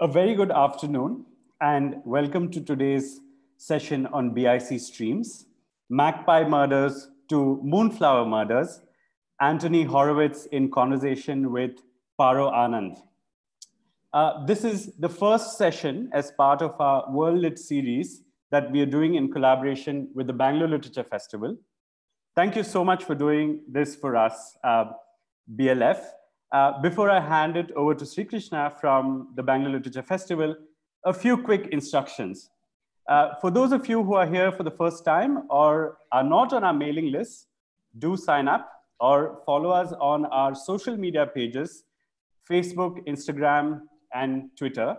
A very good afternoon and welcome to today's session on BIC streams, Magpie Murders to Moonflower Murders, Anthony Horowitz in conversation with Paro Anand. Uh, this is the first session as part of our World Lit series that we are doing in collaboration with the Bangalore Literature Festival. Thank you so much for doing this for us, uh, BLF. Uh, before I hand it over to Sri Krishna from the Bangalore Literature Festival, a few quick instructions. Uh, for those of you who are here for the first time or are not on our mailing list, do sign up or follow us on our social media pages, Facebook, Instagram, and Twitter.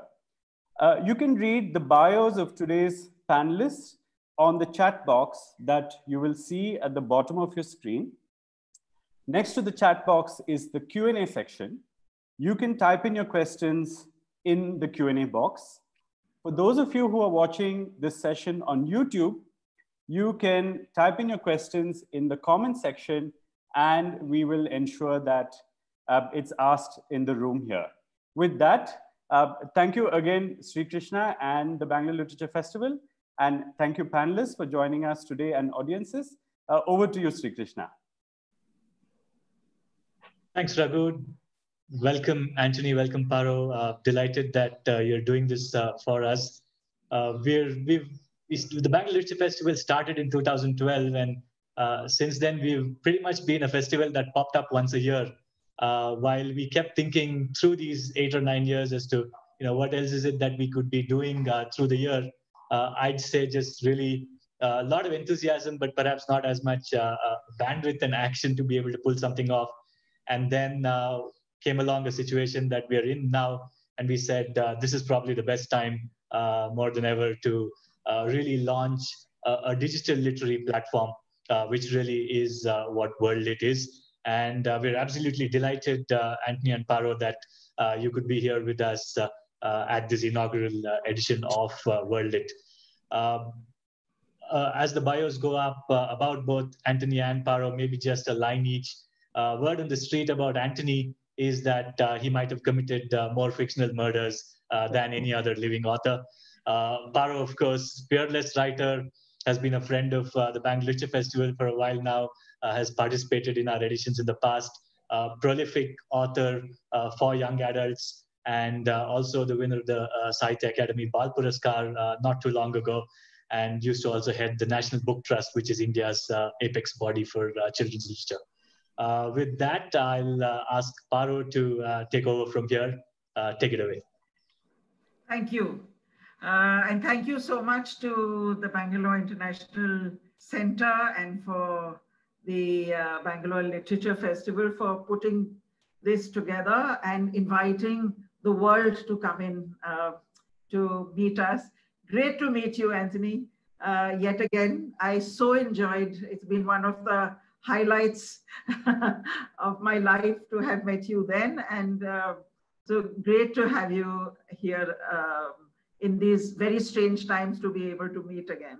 Uh, you can read the bios of today's panelists on the chat box that you will see at the bottom of your screen. Next to the chat box is the Q&A section. You can type in your questions in the Q&A box. For those of you who are watching this session on YouTube, you can type in your questions in the comment section and we will ensure that uh, it's asked in the room here. With that, uh, thank you again, Sri Krishna and the Bangalore Literature Festival. And thank you panelists for joining us today and audiences. Uh, over to you, Sri Krishna. Thanks, Raghu. Welcome, Anthony. Welcome, Paro. Uh, delighted that uh, you're doing this uh, for us. Uh, we're we've the Bangalore Literature Festival started in 2012, and uh, since then we've pretty much been a festival that popped up once a year. Uh, while we kept thinking through these eight or nine years as to you know what else is it that we could be doing through the year, I'd say just really a lot of enthusiasm, but perhaps not as much bandwidth and action to be able to pull something off and then uh, came along a situation that we are in now, and we said uh, this is probably the best time uh, more than ever to uh, really launch a, a, digital literary platform, uh, which really is what World Lit is. And we're absolutely delighted, Anthony and Paro, that you could be here with us at this inaugural edition of World Lit. Um, uh, as the bios go up uh, about both Anthony and Paro, maybe just a line each uh, word on the street about Anthony is that uh, he might have committed uh, more fictional murders than any other living author. Paro, of course, fearless writer, has been a friend of the Bangalore Literature Festival for a while now, has participated in our editions in the past, prolific author for young adults, and uh, also the winner of the uh, Sahitya Akademi Bal Puraskar uh, not too long ago, and used to also head the National Book Trust, which is India's apex body for children's literature. Uh, with that, I'll uh, ask Paro to uh, take over from here. take it away. Thank you. and thank you so much to the Bangalore International Center and for the uh, Bangalore Literature Festival for putting this together and inviting the world to come in uh, to meet us. Great to meet you, Anthony. Uh, yet again, I so enjoyed, it's been one of the highlights of my life to have met you then. And uh, so great to have you here uh, in these very strange times to be able to meet again.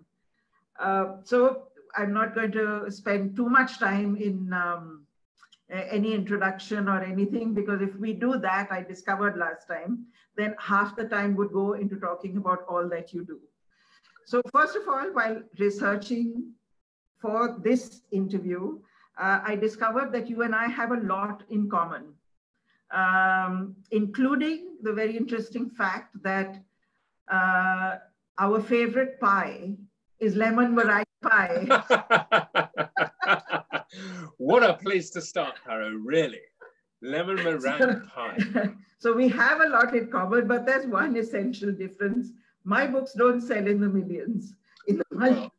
Uh, so I'm not going to spend too much time in um, any introduction or anything, because if we do that, I discovered last time, then half the time would go into talking about all that you do. So first of all, while researching for this interview, uh, I discovered that you and I have a lot in common, um, including the very interesting fact that uh, our favorite pie is lemon meringue pie. what a place to start, Paro, really. Lemon meringue pie. so we have a lot in common, but there's one essential difference. My books don't sell in the millions. In the multi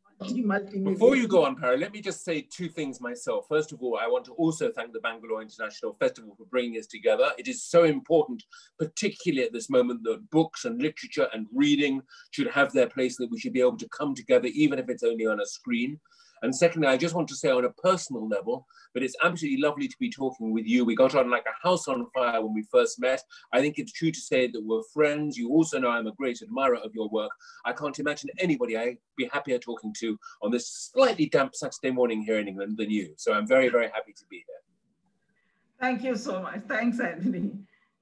before you go on, Paro, let me just say two things myself. First of all, I want to also thank the Bangalore International Festival for bringing us together. It is so important, particularly at this moment, that books and literature and reading should have their place, that we should be able to come together, even if it's only on a screen. And secondly, I just want to say on a personal level, but it's absolutely lovely to be talking with you. We got on like a house on fire when we first met. I think it's true to say that we're friends. You also know I'm a great admirer of your work. I can't imagine anybody I'd be happier talking to on this slightly damp Saturday morning here in England than you. So I'm very, very happy to be here. Thank you so much. Thanks, Anthony.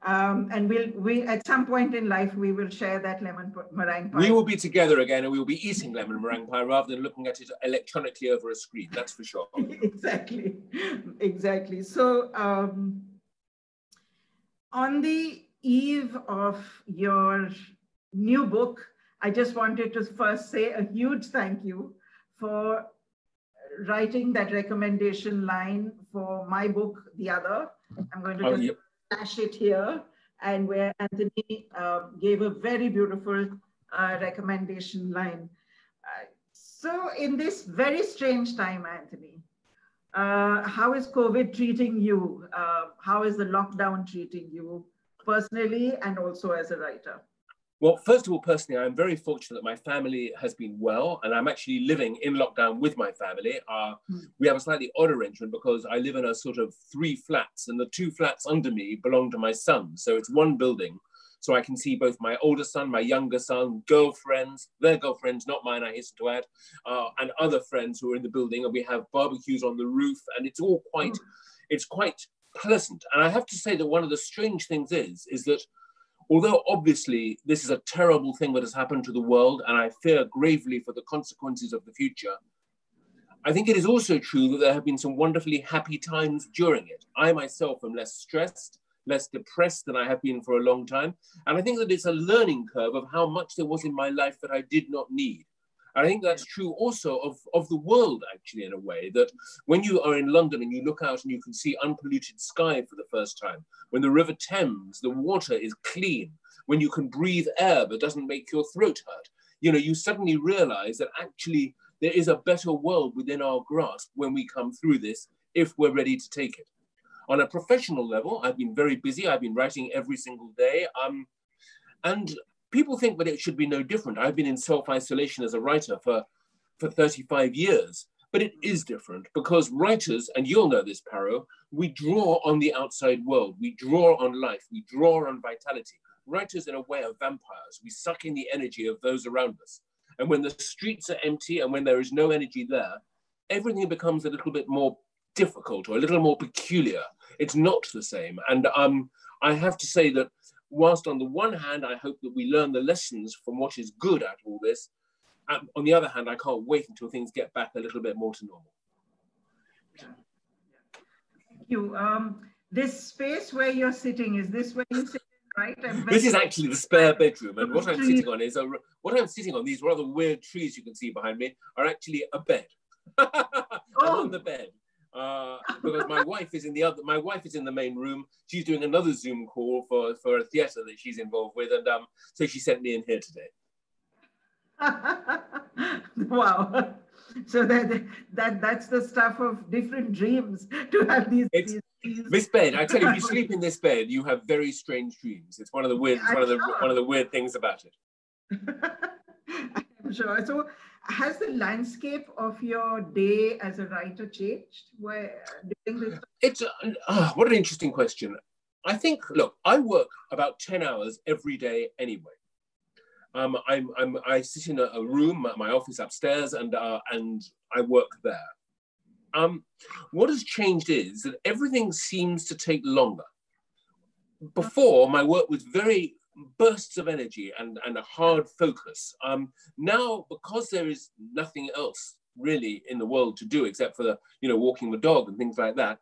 Um, and we'll we at some point in life we will share that lemon meringue pie. We will be together again, and we will be eating lemon meringue pie rather than looking at it electronically over a screen. That's for sure. exactly, exactly. So um, on the eve of your new book, I just wanted to first say a huge thank you for writing that recommendation line for my book, The Other. I'm going to oh, yep flash it here and where Anthony uh, gave a very beautiful uh, recommendation line. Uh, so in this very strange time, Anthony, uh, how is COVID treating you? Uh, how is the lockdown treating you personally and also as a writer? Well, first of all, personally, I'm very fortunate that my family has been well, and I'm actually living in lockdown with my family. Uh, mm. We have a slightly odd arrangement because I live in a sort of three flats, and the two flats under me belong to my son. So it's one building. So I can see both my older son, my younger son, girlfriends, their girlfriends, not mine, I hasten to add, uh, and other friends who are in the building. And we have barbecues on the roof, and it's all quite, mm. it's quite pleasant. And I have to say that one of the strange things is, is that although obviously this is a terrible thing that has happened to the world, and I fear gravely for the consequences of the future, I think it is also true that there have been some wonderfully happy times during it. I myself am less stressed, less depressed than I have been for a long time. And I think that it's a learning curve of how much there was in my life that I did not need. I think that's true also of, of the world, actually, in a way, that when you are in London and you look out and you can see unpolluted sky for the first time, when the River Thames, the water is clean, when you can breathe air that doesn't make your throat hurt, you know, you suddenly realize that actually there is a better world within our grasp when we come through this, if we're ready to take it. On a professional level, I've been very busy. I've been writing every single day. Um, and people think that it should be no different. I've been in self-isolation as a writer for, for 35 years, but it is different because writers, and you'll know this, Paro, we draw on the outside world. We draw on life. We draw on vitality. Writers, in a way, are vampires. We suck in the energy of those around us. And when the streets are empty and when there is no energy there, everything becomes a little bit more difficult or a little more peculiar. It's not the same. And um, I have to say that whilst on the one hand, I hope that we learn the lessons from what is good out of all this, on the other hand, I can't wait until things get back a little bit more to normal. Thank you. Um, this space where you're sitting, is this where you sit? Right? This is actually the spare bedroom, and what I'm sitting on is a what I'm sitting on. These rather weird trees you can see behind me are actually a bed. oh. on the bed uh, because my wife is in the other. My wife is in the main room. She's doing another Zoom call for for a theatre that she's involved with, and um, so she sent me in here today. wow. So that that that's the stuff of different dreams to have these. It's, these, this bed, I tell you, if you sleep in this bed, you have very strange dreams. It's one of the weird, one of the one of the weird things about it. I'm sure. So has the landscape of your day as a writer changed where it's uh, what an interesting question i think look i work about 10 hours every day anyway um, I'm, I'm, I sit in a, a room, my office upstairs, and, uh, and I work there. Um, what has changed is that everything seems to take longer. Before, my work was very bursts of energy and, and a hard focus. Um, now, because there is nothing else really in the world to do except for the, you know, walking the dog and things like that,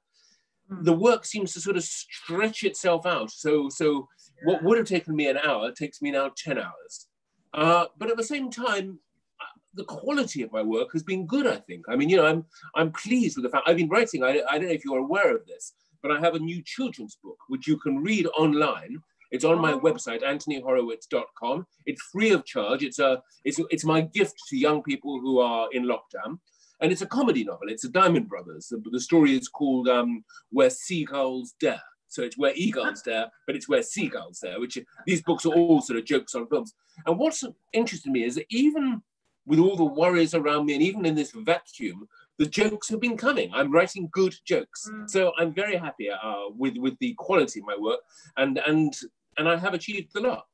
mm. the work seems to sort of stretch itself out. So, so yeah. what would have taken me an hour takes me now 10 hours. Uh, but at the same time, uh, the quality of my work has been good, I think. I mean, you know, I'm, I'm pleased with the fact I've been writing, I, I don't know if you're aware of this, but I have a new children's book, which you can read online it's on my website, anthonyhorowitz.com. It's free of charge. It's, a, it's, it's my gift to young people who are in lockdown. And it's a comedy novel. It's a Diamond Brothers. The, the story is called um, Where Seagulls Dare. So it's where eagles dare, but it's where seagulls dare, which these books are all sort of jokes on films. And what's interested me is that even with all the worries around me and even in this vacuum, the jokes have been coming. I'm writing good jokes. Mm. So I'm very happy uh, with, with the quality of my work. And, and and I have achieved a lot.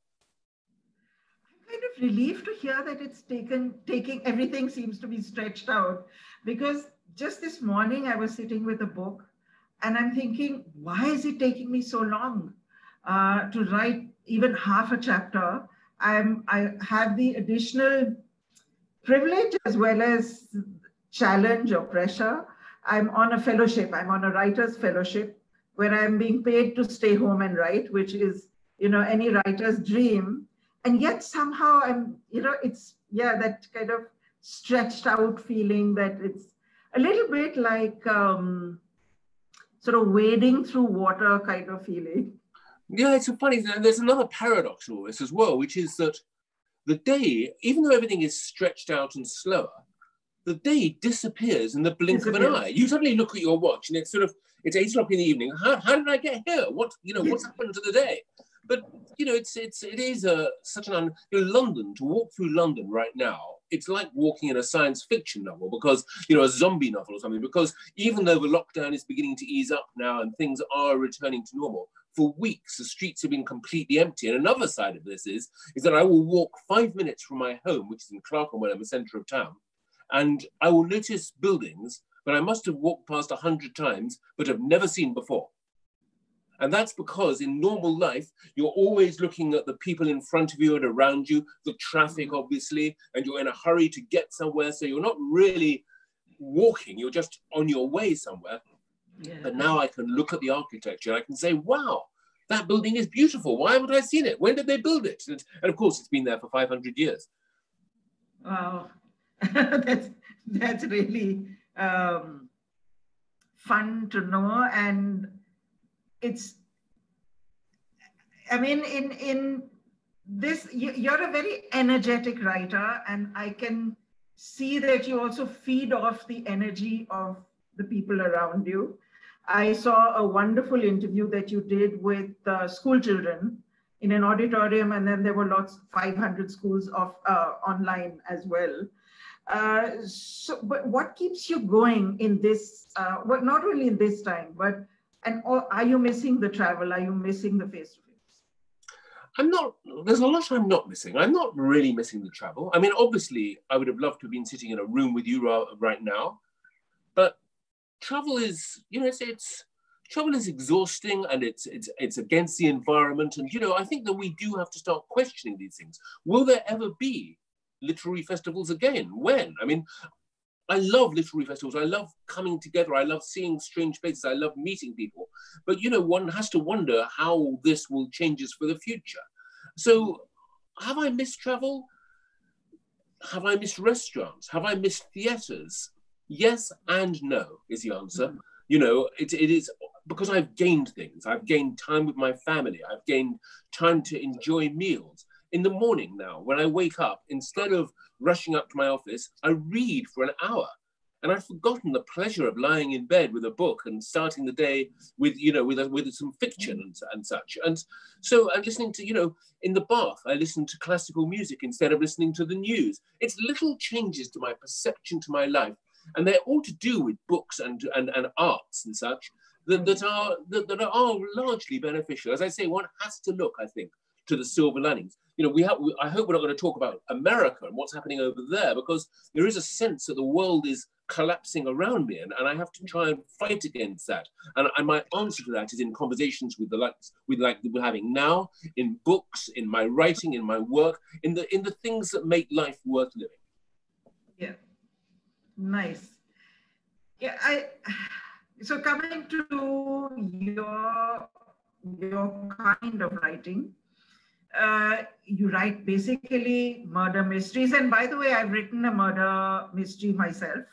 I'm kind of relieved to hear that it's taken taking everything seems to be stretched out because just this morning I was sitting with a book and I'm thinking, why is it taking me so long? uh, to write even half a chapter, I'm, I have the additional privilege as well as challenge or pressure. I'm on a fellowship, I'm on a writer's fellowship where I'm being paid to stay home and write, which is, you know, any writer's dream. And yet somehow I'm, you know, it's, yeah, that kind of stretched out feeling that it's a little bit like um, sort of wading through water kind of feeling. Yeah, it's a funny. There's another paradox in all this as well, which is that the day, even though everything is stretched out and slower, the day disappears in the blink of an eye. You suddenly look at your watch and it's sort of it's eight o'clock in the evening. How, how did I get here? What you know? What's happened to the day? But you know, it's it's it is a such an you know, London to walk through London right now. It's like walking in a science fiction novel because you know a zombie novel or something. Because even though the lockdown is beginning to ease up now and things are returning to normal, for weeks the streets have been completely empty. And another side of this is is that I will walk five minutes from my home, which is in Clerkenwell, in the centre of town, and I will notice buildings that I must have walked past a hundred times but have never seen before. And that's because in normal life, you're always looking at the people in front of you and around you, the traffic, obviously, and you're in a hurry to get somewhere. So you're not really walking, you're just on your way somewhere. Yeah. But now I can look at the architecture, and I can say, wow, that building is beautiful. Why haven't I seen it? When did they build it? And, and of course, it's been there for 500 years. Wow, that's, that's really um, fun to know. And it's, I mean, in, in this, you're a very energetic writer, and I can see that you also feed off the energy of the people around you. I saw a wonderful interview that you did with uh, school children in an auditorium, and then there were lots, 500 schools of uh, online as well. Uh, so, but what keeps you going in this? Uh, not really in this time, but and are you missing the travel? Are you missing the face to face? I'm not. There's a lot I'm not missing. I'm not really missing the travel. I mean, obviously, I would have loved to have been sitting in a room with you right now, but travel is, you know, it's, it's travel is exhausting and it's it's it's against the environment. And you know, I think that we do have to start questioning these things. Will there ever be literary festivals again? When? I mean, I love literary festivals. I love coming together. I love seeing strange faces. I love meeting people. But you know, one has to wonder how this will change us for the future. So, have I missed travel? Have I missed restaurants? Have I missed theatres? Yes and no is the answer. Mm. You know, it, it is because I've gained things. I've gained time with my family. I've gained time to enjoy meals in the morning now, when I wake up, instead of rushing up to my office, I read for an hour. And I'd forgotten the pleasure of lying in bed with a book and starting the day with, you know, with, with some fiction and, and such. And so I'm listening to, you know, in the bath, I listen to classical music instead of listening to the news. It's little changes to my perception to my life. And they're all to do with books and, and, and arts and such that, that, mm. are, that, that are largely beneficial. As I say, one has to look, I think, to the silver linings. You know, we have. We, I hope we're not going to talk about America and what's happening over there because there is a sense that the world is collapsing around me, and, and I have to try and fight against that. And, and my answer to that is in conversations with the likes with like we're having now, in books, in my writing, in my work, in the in the things that make life worth living. Yeah, nice. Yeah, I. So coming to your your kind of writing, uh, you write basically murder mysteries. And by the way, I've written a murder mystery myself.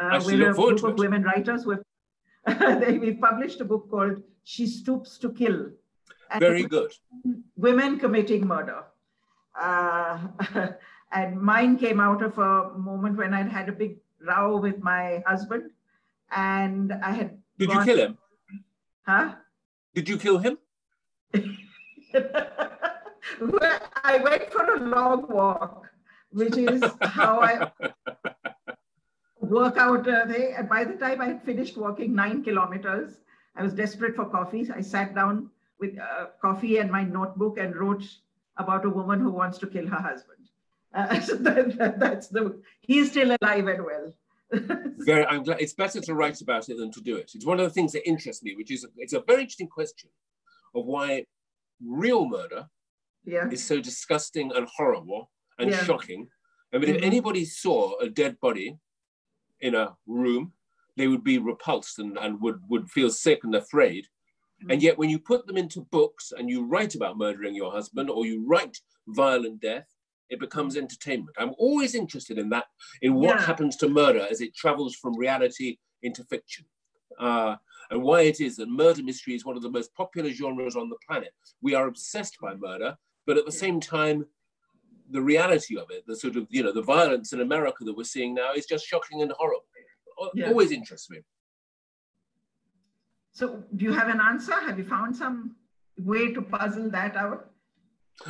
Uh, with a group of women writers. With, they, we published a book called She Stoops to Kill. Very good. Women committing murder. Uh, and mine came out of a moment when I'd had a big row with my husband. And I had. Did you kill him? Huh? Did you kill him? I went for a long walk, which is how I work out thing. And by the time I finished walking nine kilometers, I was desperate for coffee. I sat down with uh, coffee and my notebook and wrote about a woman who wants to kill her husband. Uh, so that, that, that's the, he's still alive and well. very, I'm glad it's better to write about it than to do it. It's one of the things that interests me, which is it's a very interesting question of why real murder yeah. is so disgusting and horrible and Yeah. shocking. I mean, Mhm. if anybody saw a dead body in a room, they would be repulsed and, and would, would feel sick and afraid. And yet, when you put them into books and you write about murdering your husband or you write violent death, it becomes entertainment. I'm always interested in that, in what Yeah. happens to murder as it travels from reality into fiction. Uh, and why it is that murder mystery is one of the most popular genres on the planet. We are obsessed by murder, but at the same time, the reality of it, the sort of, you know, the violence in America that we're seeing now is just shocking and horrible. Yeah. Always interests me. So do you have an answer? Have you found some way to puzzle that out?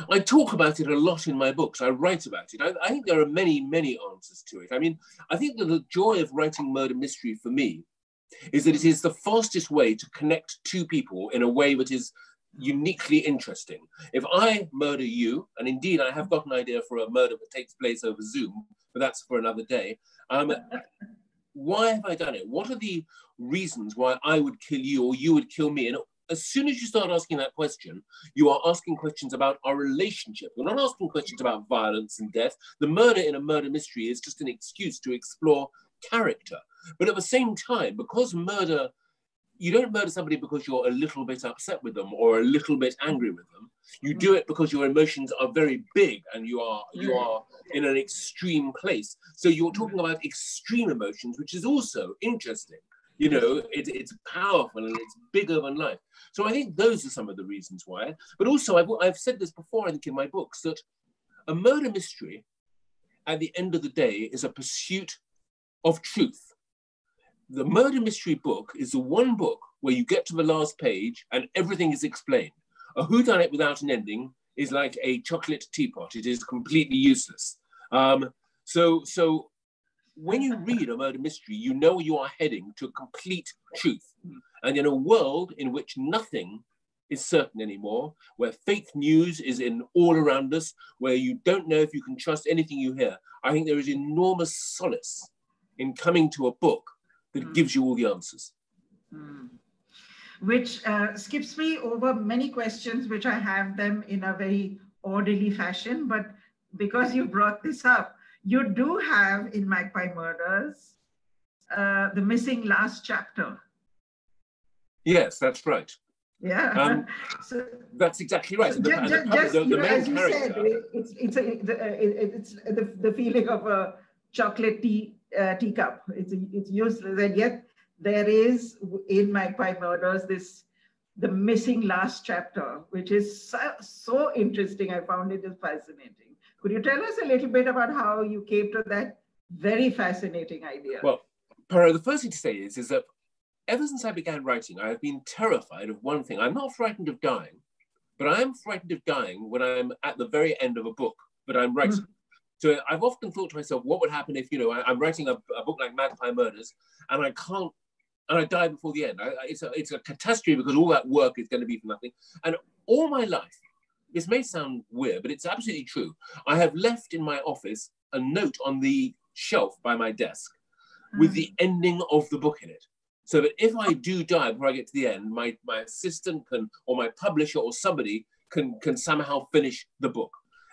I talk about it a lot in my books. I write about it. I, I think there are many, many answers to it. I mean, I think that the joy of writing murder mystery for me is that it is the fastest way to connect two people in a way that is uniquely interesting. If I murder you, and indeed I have got an idea for a murder that takes place over Zoom, but that's for another day. Um, why have I done it? What are the reasons why I would kill you or you would kill me? And as soon as you start asking that question, you are asking questions about our relationship. You're not asking questions about violence and death. The murder in a murder mystery is just an excuse to explore character. But at the same time, because murder, you don't murder somebody because you're a little bit upset with them or a little bit angry with them. You mm. do it because your emotions are very big and you are you mm. are in an extreme place. So you're talking about extreme emotions, which is also interesting. You know, it, it's powerful and it's bigger than life. So I think those are some of the reasons why. But also, I've, I've said this before, I think, in my books, that a murder mystery, at the end of the day, is a pursuit of truth. The murder mystery book is the one book where you get to the last page and everything is explained. A whodunit without an ending is like a chocolate teapot. It is completely useless. Um, so, so when you read a murder mystery, you know you are heading to complete truth. And in a world in which nothing is certain anymore, where fake news is in all around us, where you don't know if you can trust anything you hear, I think there is enormous solace in coming to a book that Mm. gives you all the answers. Hmm. Which uh, skips me over many questions, which I have them in a very orderly fashion. But because you brought this up, you do have in Magpie Murders uh, the missing last chapter. Yes, that's right. Yeah. Um, so, That's exactly right. so the- ju- and ju- the- just, the- the know, as you said, character—it's it's a, the, uh, it's the, the feeling of a chocolate tea uh, teacup. It's it's useless, and yet there is in Magpie Murders this the missing last chapter, which is so, so interesting. I found it is fascinating. Could you tell us a little bit about how you came to that very fascinating idea? Well, Paro, the first thing to say is, is that ever since I began writing, I have been terrified of one thing. I'm not frightened of dying, but I am frightened of dying when I'm at the very end of a book that I'm writing. So I've often thought to myself, what would happen if, you know, I, am writing a, a, book like Magpie Murders and I can't, and I die before the end. I, it's, a, it's a catastrophe because all that work is going to be for nothing. And all my life, this may sound weird, but it's absolutely true. I have left in my office a note on the shelf by my desk with hmm. the ending of the book in it. So that if I do die before I get to the end, my, my assistant can, or my publisher or somebody can, can somehow finish the book.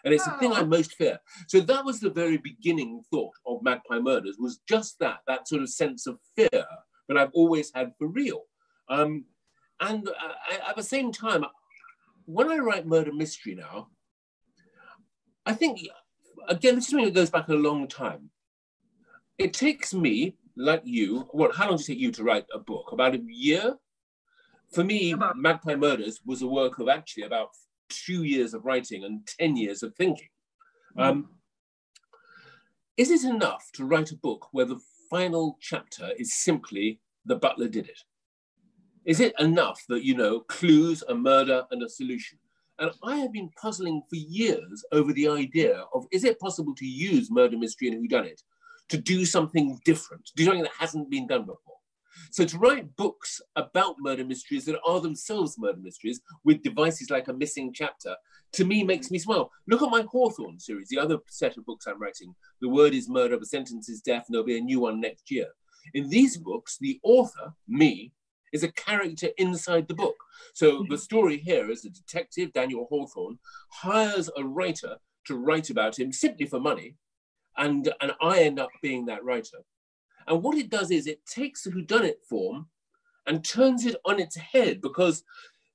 And it's the thing I most fear. So that was the very beginning thought of Magpie Murders was just that, that sort of sense of fear that I've always had for real. Um, and uh, at the same time, when I write murder mystery now, I think, again, this is something that goes back a long time. It takes me, like you, what, how long does it take you to write a book? About a year? For me, About- Magpie Murders was a work of actually about two years of writing and 10 years of thinking. Um, is it enough to write a book where the final chapter is simply the butler did it? Is it enough that you know clues, a murder, and a solution? And I have been puzzling for years over the idea of is it possible to use murder mystery and whodunit to do something different, do something that hasn't been done before? So to write books about murder mysteries that are themselves murder mysteries with devices like a missing chapter, to me makes me smile. Look at my Hawthorne series, the other set of books I'm writing. The word is murder, the sentence is death, and there'll be a new one next year. In these books, the author, me, is a character inside the book. So the hmm. story here is a detective, Daniel Hawthorne, hires a writer to write about him simply for money, and, and I end up being that writer. And what it does is it takes the whodunit form and turns it on its head because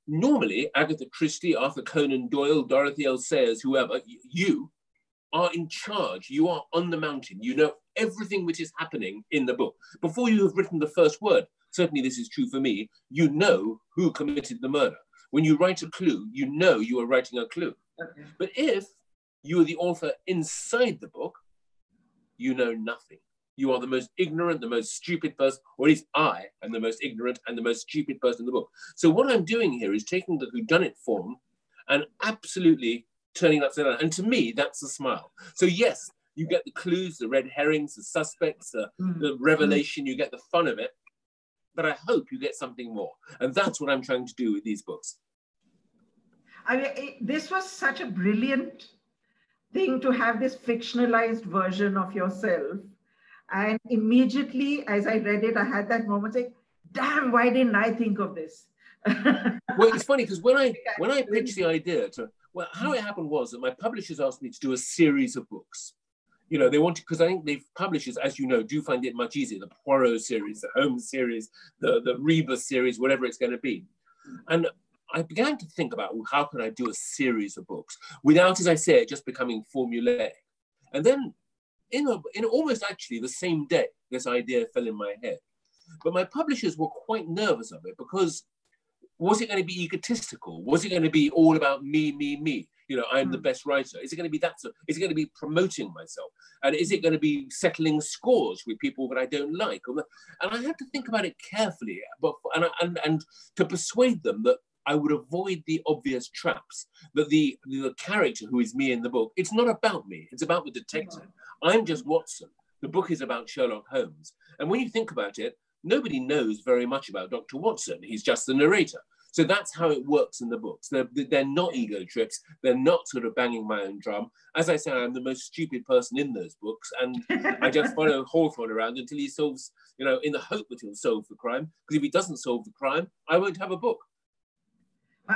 normally Agatha Christie, Arthur Conan Doyle, Dorothy L. Sayers, whoever, you are in charge. You are on the mountain. You know everything which is happening in the book. Before you have written the first word, certainly this is true for me, you know who committed the murder. When you write a clue, you know you are writing a clue. Okay. But if you are the author inside the book, you know nothing. You are the most ignorant, the most stupid person, or at least I am the most ignorant and the most stupid person in the book. So what I'm doing here is taking the whodunit form and absolutely turning it upside down. And to me, that's a smile. So yes, you get the clues, the red herrings, the suspects, the, mm. the revelation, you get the fun of it. But I hope you get something more. And that's what I'm trying to do with these books. I mean, it, this was such a brilliant thing to have this fictionalized version of yourself. And immediately, as I read it, I had that moment saying, damn, why didn't I think of this? well, it's funny because when I when I pitched the idea to well, how it happened was that my publishers asked me to do a series of books. You know, they wanted because I think the publishers, as you know, do find it much easier. The Poirot series, the Holmes series, the the Rebus series, whatever it's going to be. And I began to think about well, how can I do a series of books without, as I say, just becoming formulaic. And then, in a, in almost actually the same day, this idea fell in my head. But my publishers were quite nervous of it because was it going to be egotistical? Was it going to be all about me, me, me? You know, I'm mm. the hmm. best writer. Is it going to be that? Is it going to be promoting myself? And is it going to be settling scores with people that I don't like? And I had to think about it carefully, but and and, and to persuade them that I would avoid the obvious traps. That the the character who is me in the book, it's not about me. It's about the detective. I'm just Watson. The book is about Sherlock Holmes. And when you think about it, nobody knows very much about Dr. Watson. He's just the narrator. So that's how it works in the books. They're, they're not ego trips. They're not sort of banging my own drum. As I say, I'm the most stupid person in those books. And I just follow Hawthorne around until he solves, you know, in the hope that he'll solve the crime. Because if he doesn't solve the crime, I won't have a book.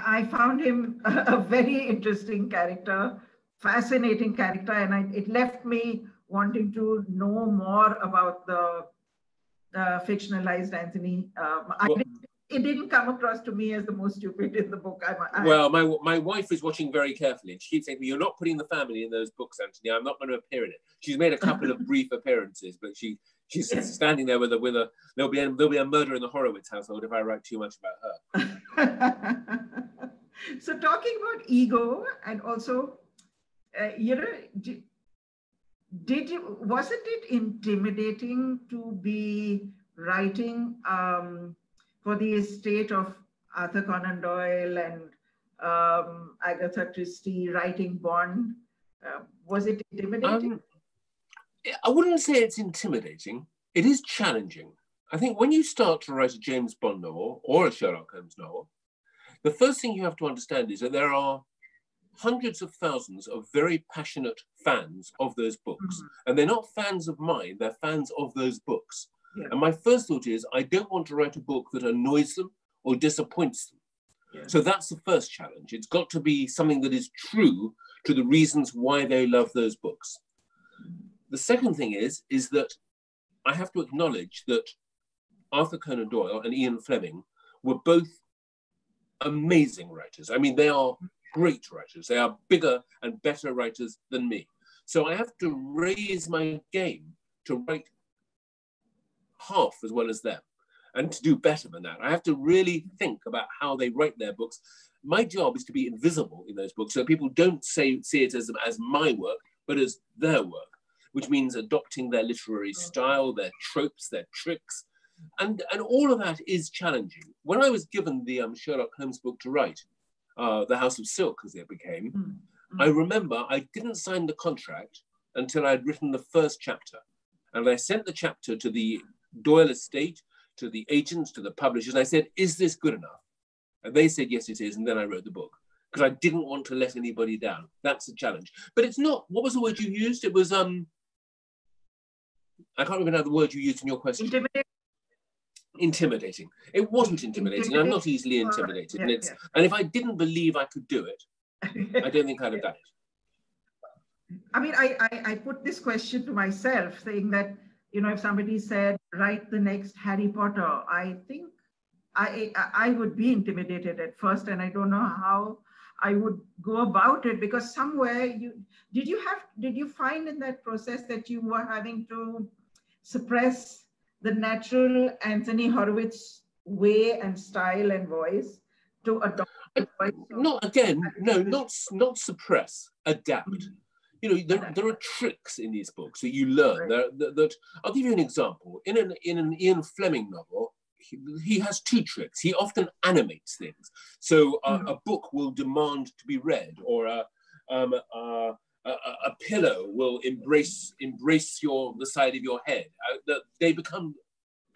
I found him a very interesting character, fascinating character. And I, it left me wanting to know more about the uh, fictionalized Anthony. Um, well, it didn't come across to me as the most stupid in the book. I'm, I'm, well, my my wife is watching very carefully. and She keeps saying, "You're not putting the family in those books, Anthony. I'm not going to appear in it." She's made a couple of brief appearances, but she she's standing there with a with a there'll be a, there'll be a murder in the Horowitz household if I write too much about her. so talking about ego and also, uh, you know. Did, did you wasn't it intimidating to be writing um, for the estate of Arthur Conan Doyle and um, Agatha Christie writing Bond? Uh, was it intimidating? Um, I wouldn't say it's intimidating. It is challenging. I think when you start to write a James Bond novel or a Sherlock Holmes novel, the first thing you have to understand is that there are hundreds of thousands of very passionate fans of those books. Mm-hmm. And they're not fans of mine, they're fans of those books. Yeah. And my first thought is, I don't want to write a book that annoys them or disappoints them. Yeah. So that's the first challenge. It's got to be something that is true to the reasons why they love those books. The second thing is, is that I have to acknowledge that Arthur Conan Doyle and Ian Fleming were both amazing writers. I mean, they are great writers. They are bigger and better writers than me. So I have to raise my game to write half as well as them and to do better than that. I have to really think about how they write their books. My job is to be invisible in those books so people don't say, see it as, as my work, but as their work, which means adopting their literary style, their tropes, their tricks. And, and all of that is challenging. When I was given the um, Sherlock Holmes book to write, uh, the House of Silk, as it became, mm. I remember I didn't sign the contract until I'd written the first chapter. And I sent the chapter to the Doyle estate, to the agents, to the publishers. And I said, Is this good enough? And they said, Yes, it is. And then I wrote the book because I didn't want to let anybody down. That's a challenge. But it's not, what was the word you used? It was, um, I can't remember the word you used in your question. intimidating. It wasn't intimidating. I'm not easily intimidated. and, it's, and if I didn't believe I could do it, I don't think I'd have done it. I mean, I, I, I put this question to myself saying that, you know, if somebody said, write the next Harry Potter, I think I, I would be intimidated at first, and I don't know how I would go about it because somewhere you did you have did you find in that process that you were having to suppress the natural Anthony Horowitz way and style and voice to adopt voice not again no not not suppress adapt mm-hmm. you know there, there are tricks in these books that you learn right. that, that, i'll give you an example in an in an ian fleming novel he, he has two tricks he often animates things so uh, mm-hmm. a book will demand to be read or a um, uh, a, a, pillow will embrace embrace your the side of your head. Uh, they become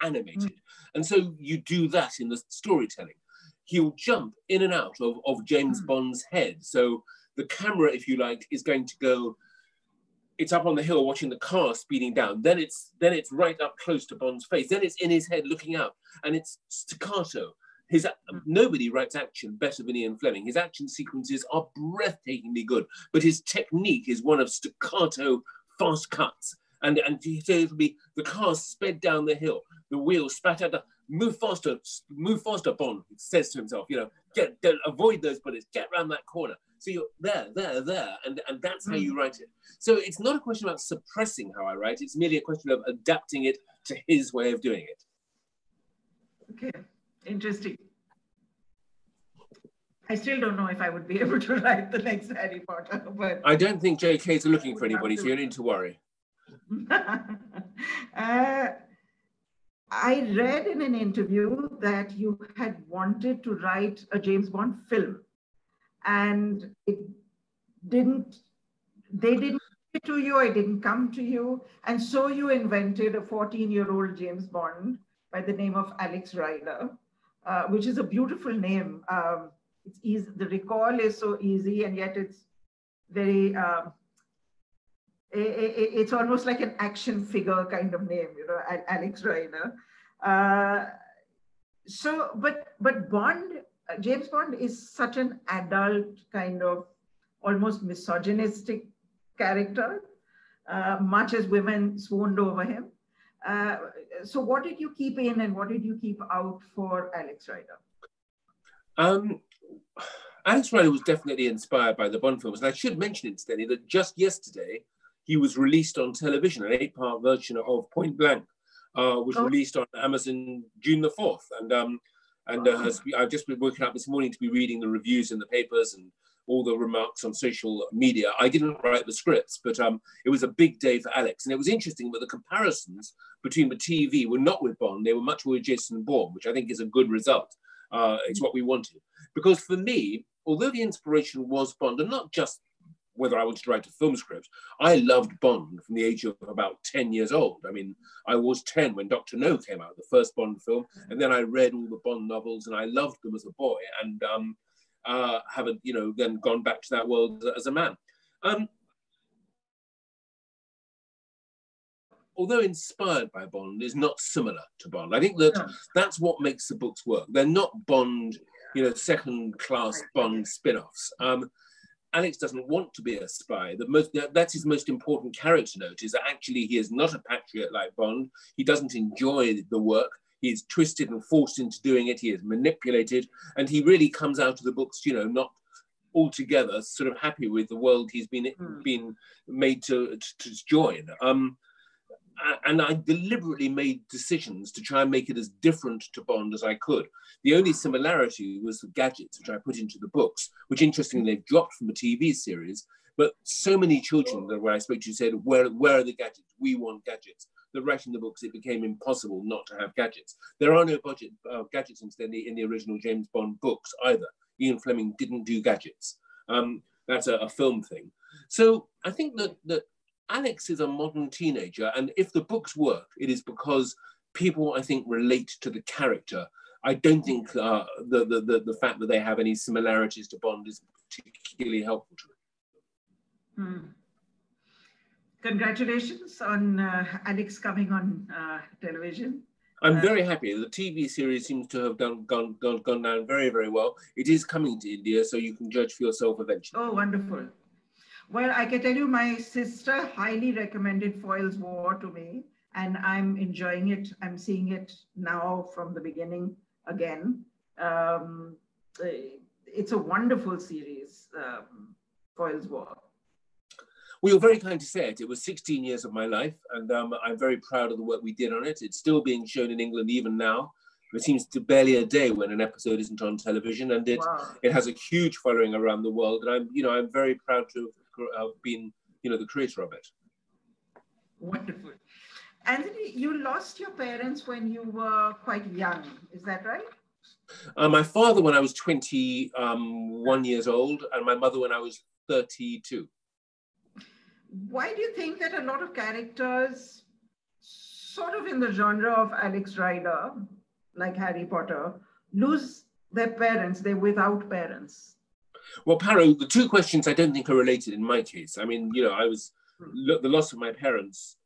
animated, mm. and so you do that in the storytelling. He'll jump in and out of, of James mm. Bond's head. So the camera, if you like, is going to go. It's up on the hill watching the car speeding down. Then it's then it's right up close to Bond's face. Then it's in his head looking out, and it's staccato. His hmm. nobody writes action better than Ian Fleming. His action sequences are breathtakingly good, but his technique is one of staccato, fast cuts. And and so it'll be the car sped down the hill, the wheels spat out. Move faster, move faster, Bond says to himself. You know, get, get avoid those bullets, get around that corner. So you're there, there, there, and, and that's how you mm. write it. So it's not a question about suppressing how I write, it's merely a question of adapting it to his way of doing it. Okay. Interesting. I still don't know if I would be able to write the next Harry Potter, but I don't think JK's looking for anybody, so you don't need to worry. uh, I read in an interview that you had wanted to write a James Bond film, and it didn't. They didn't to you. I didn't come to you, and so you invented a 14-year-old James Bond by the name of Alex Rider uh, which is a beautiful name. Um, it's easy, the recall is so easy, and yet it's very, um, it, it, it's almost like an action figure kind of name, you know, Alex Rider. Uh, so, but but Bond, uh, James Bond is such an adult kind of almost misogynistic character, uh, much as women swooned over him. Uh, so what did you keep in and what did you keep out for Alex Rider? Um, Alex Rider was definitely inspired by the Bond films. And I should mention incidentally that just yesterday he was released on television. An eight-part version of Point Blank uh, was oh. released on Amazon June the 4th. And um, and uh, I've just been working up this morning to be reading the reviews in the papers and all the remarks on social media. I didn't write the scripts, but um, it was a big day for Alex. And it was interesting that the comparisons between the TV were not with Bond, they were much more with Jason Bourne, which I think is a good result. Uh, it's what we wanted. Because for me, although the inspiration was Bond, and not just whether I wanted to write a film script, I loved Bond from the age of about 10 years old. I mean, I was 10 when Dr. No came out, the first Bond film, and then I read all the Bond novels and I loved them as a boy. And um, uh, haven't, you know, then gone back to that world as a man. Um, although inspired by Bond, is not similar to Bond. I think that that's what makes the books work. They're not Bond, you know, second-class Bond spin-offs. Um, Alex doesn't want to be a spy. The most, that's his most important character note is that actually he is not a patriot like Bond. He doesn't enjoy the work. He is twisted and forced into doing it. He is manipulated, and he really comes out of the books, you know, not altogether sort of happy with the world he's been mm. been made to, to, to join. Um, and I deliberately made decisions to try and make it as different to Bond as I could. The only similarity was the gadgets, which I put into the books, which interestingly they've dropped from the TV series. But so many children that when I spoke to said, where, where are the gadgets? We want gadgets The writing the books, it became impossible not to have gadgets. There are no budget uh, gadgets instead in the, in the original James Bond books either. Ian Fleming didn't do gadgets. Um, that's a, a, film thing. So I think that, that Alex is a modern teenager, and if the books work, it is because people, I think, relate to the character. I don't think uh, the, the, the, the, fact that they have any similarities to Bond is particularly helpful to them. Congratulations on uh, Alex coming on uh, television. I'm very happy. The TV series seems to have gone, gone, gone, gone down very, very well. It is coming to India, so you can judge for yourself eventually. Oh, wonderful. Well, I can tell you my sister highly recommended Foyle's War to me, and I'm enjoying it. I'm seeing it now from the beginning again. Um, it's a wonderful series, um, Foyle's War. Well, you're very kind to say it. It was 16 years of my life, and um, I'm very proud of the work we did on it. It's still being shown in England even now. It seems to barely a day when an episode isn't on television, and it wow. it has a huge following around the world. And I'm, you know, I'm very proud to have been, you know, the creator of it. Wonderful. Anthony, you lost your parents when you were quite young. Is that right? Uh, my father when I was 21 um, years old, and my mother when I was 32 why do you think that a lot of characters, sort of in the genre of Alex Rider, like Harry Potter, lose their parents? They're without parents. Well, Paro, the two questions I don't think are related in my case. I mean, you know, I was the loss of my parents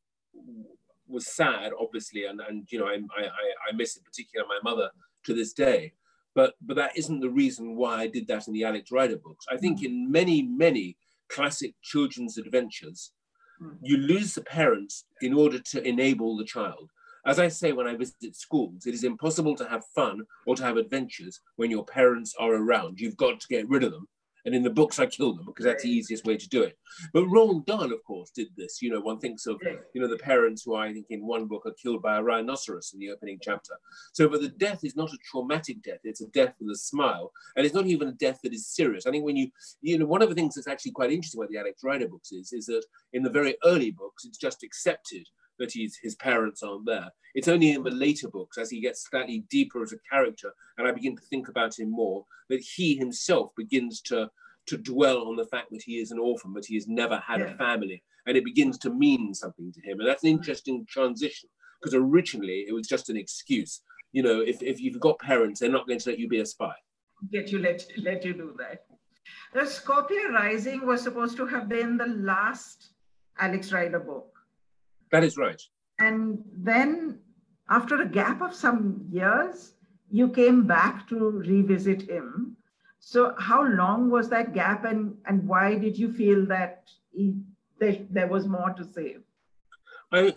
was sad, obviously, and and you know, I I, I miss in particular my mother to this day. But but that isn't the reason why I did that in the Alex Rider books. I think in many many classic children's adventures, hmm. you lose the parents in order to enable the child. As I say when I visit schools, it is impossible to have fun or to have adventures when your parents are around. You've got to get rid of them and in the books, I kill them because that's the easiest way to do it. But Roald Dahl, of course, did this. You know, one thinks of, you know, the parents who I think in one book are killed by a rhinoceros in the opening chapter. So, but the death is not a traumatic death. It's a death with a smile. And it's not even a death that is serious. I think when you, you know, one of the things that's actually quite interesting about the Alex Rider books is, is that in the very early books, it's just accepted that he's, his parents aren't there. It's only in the later books, as he gets slightly deeper as a character, and I begin to think about him more, that he himself begins to, to dwell on the fact that he is an orphan, but he has never had yeah. a family. And it begins to mean something to him. And that's an interesting transition, because originally it was just an excuse. You know, if, if you've got parents, they're not going to let you be a spy. Get you let, let you do that. The Scorpio Rising was supposed to have been the last Alex Rider book. That is right. And then, after a gap of some years, you came back to revisit him. So, how long was that gap, and, and why did you feel that he, there, there was more to say? I,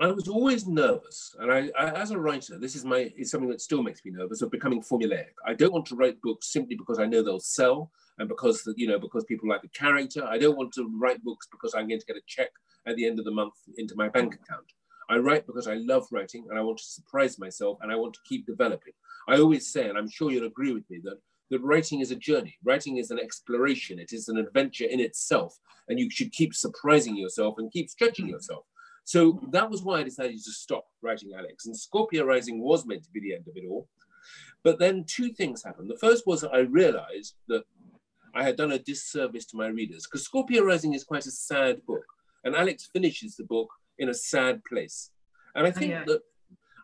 I was always nervous, and I, I, as a writer, this is my is something that still makes me nervous of becoming formulaic. I don't want to write books simply because I know they'll sell and because you know because people like the character. I don't want to write books because I'm going to get a check at the end of the month into my bank account. I write because I love writing and I want to surprise myself and I want to keep developing. I always say, and I'm sure you'll agree with me, that, that writing is a journey. Writing is an exploration. It is an adventure in itself. And you should keep surprising yourself and keep stretching mm-hmm. yourself. So that was why I decided to stop writing Alex. And Scorpio Rising was meant to be the end of it all. But then two things happened. The first was that I realized that I had done a disservice to my readers because Scorpio Rising is quite a sad book. And Alex finishes the book in a sad place. And I think oh, yeah. that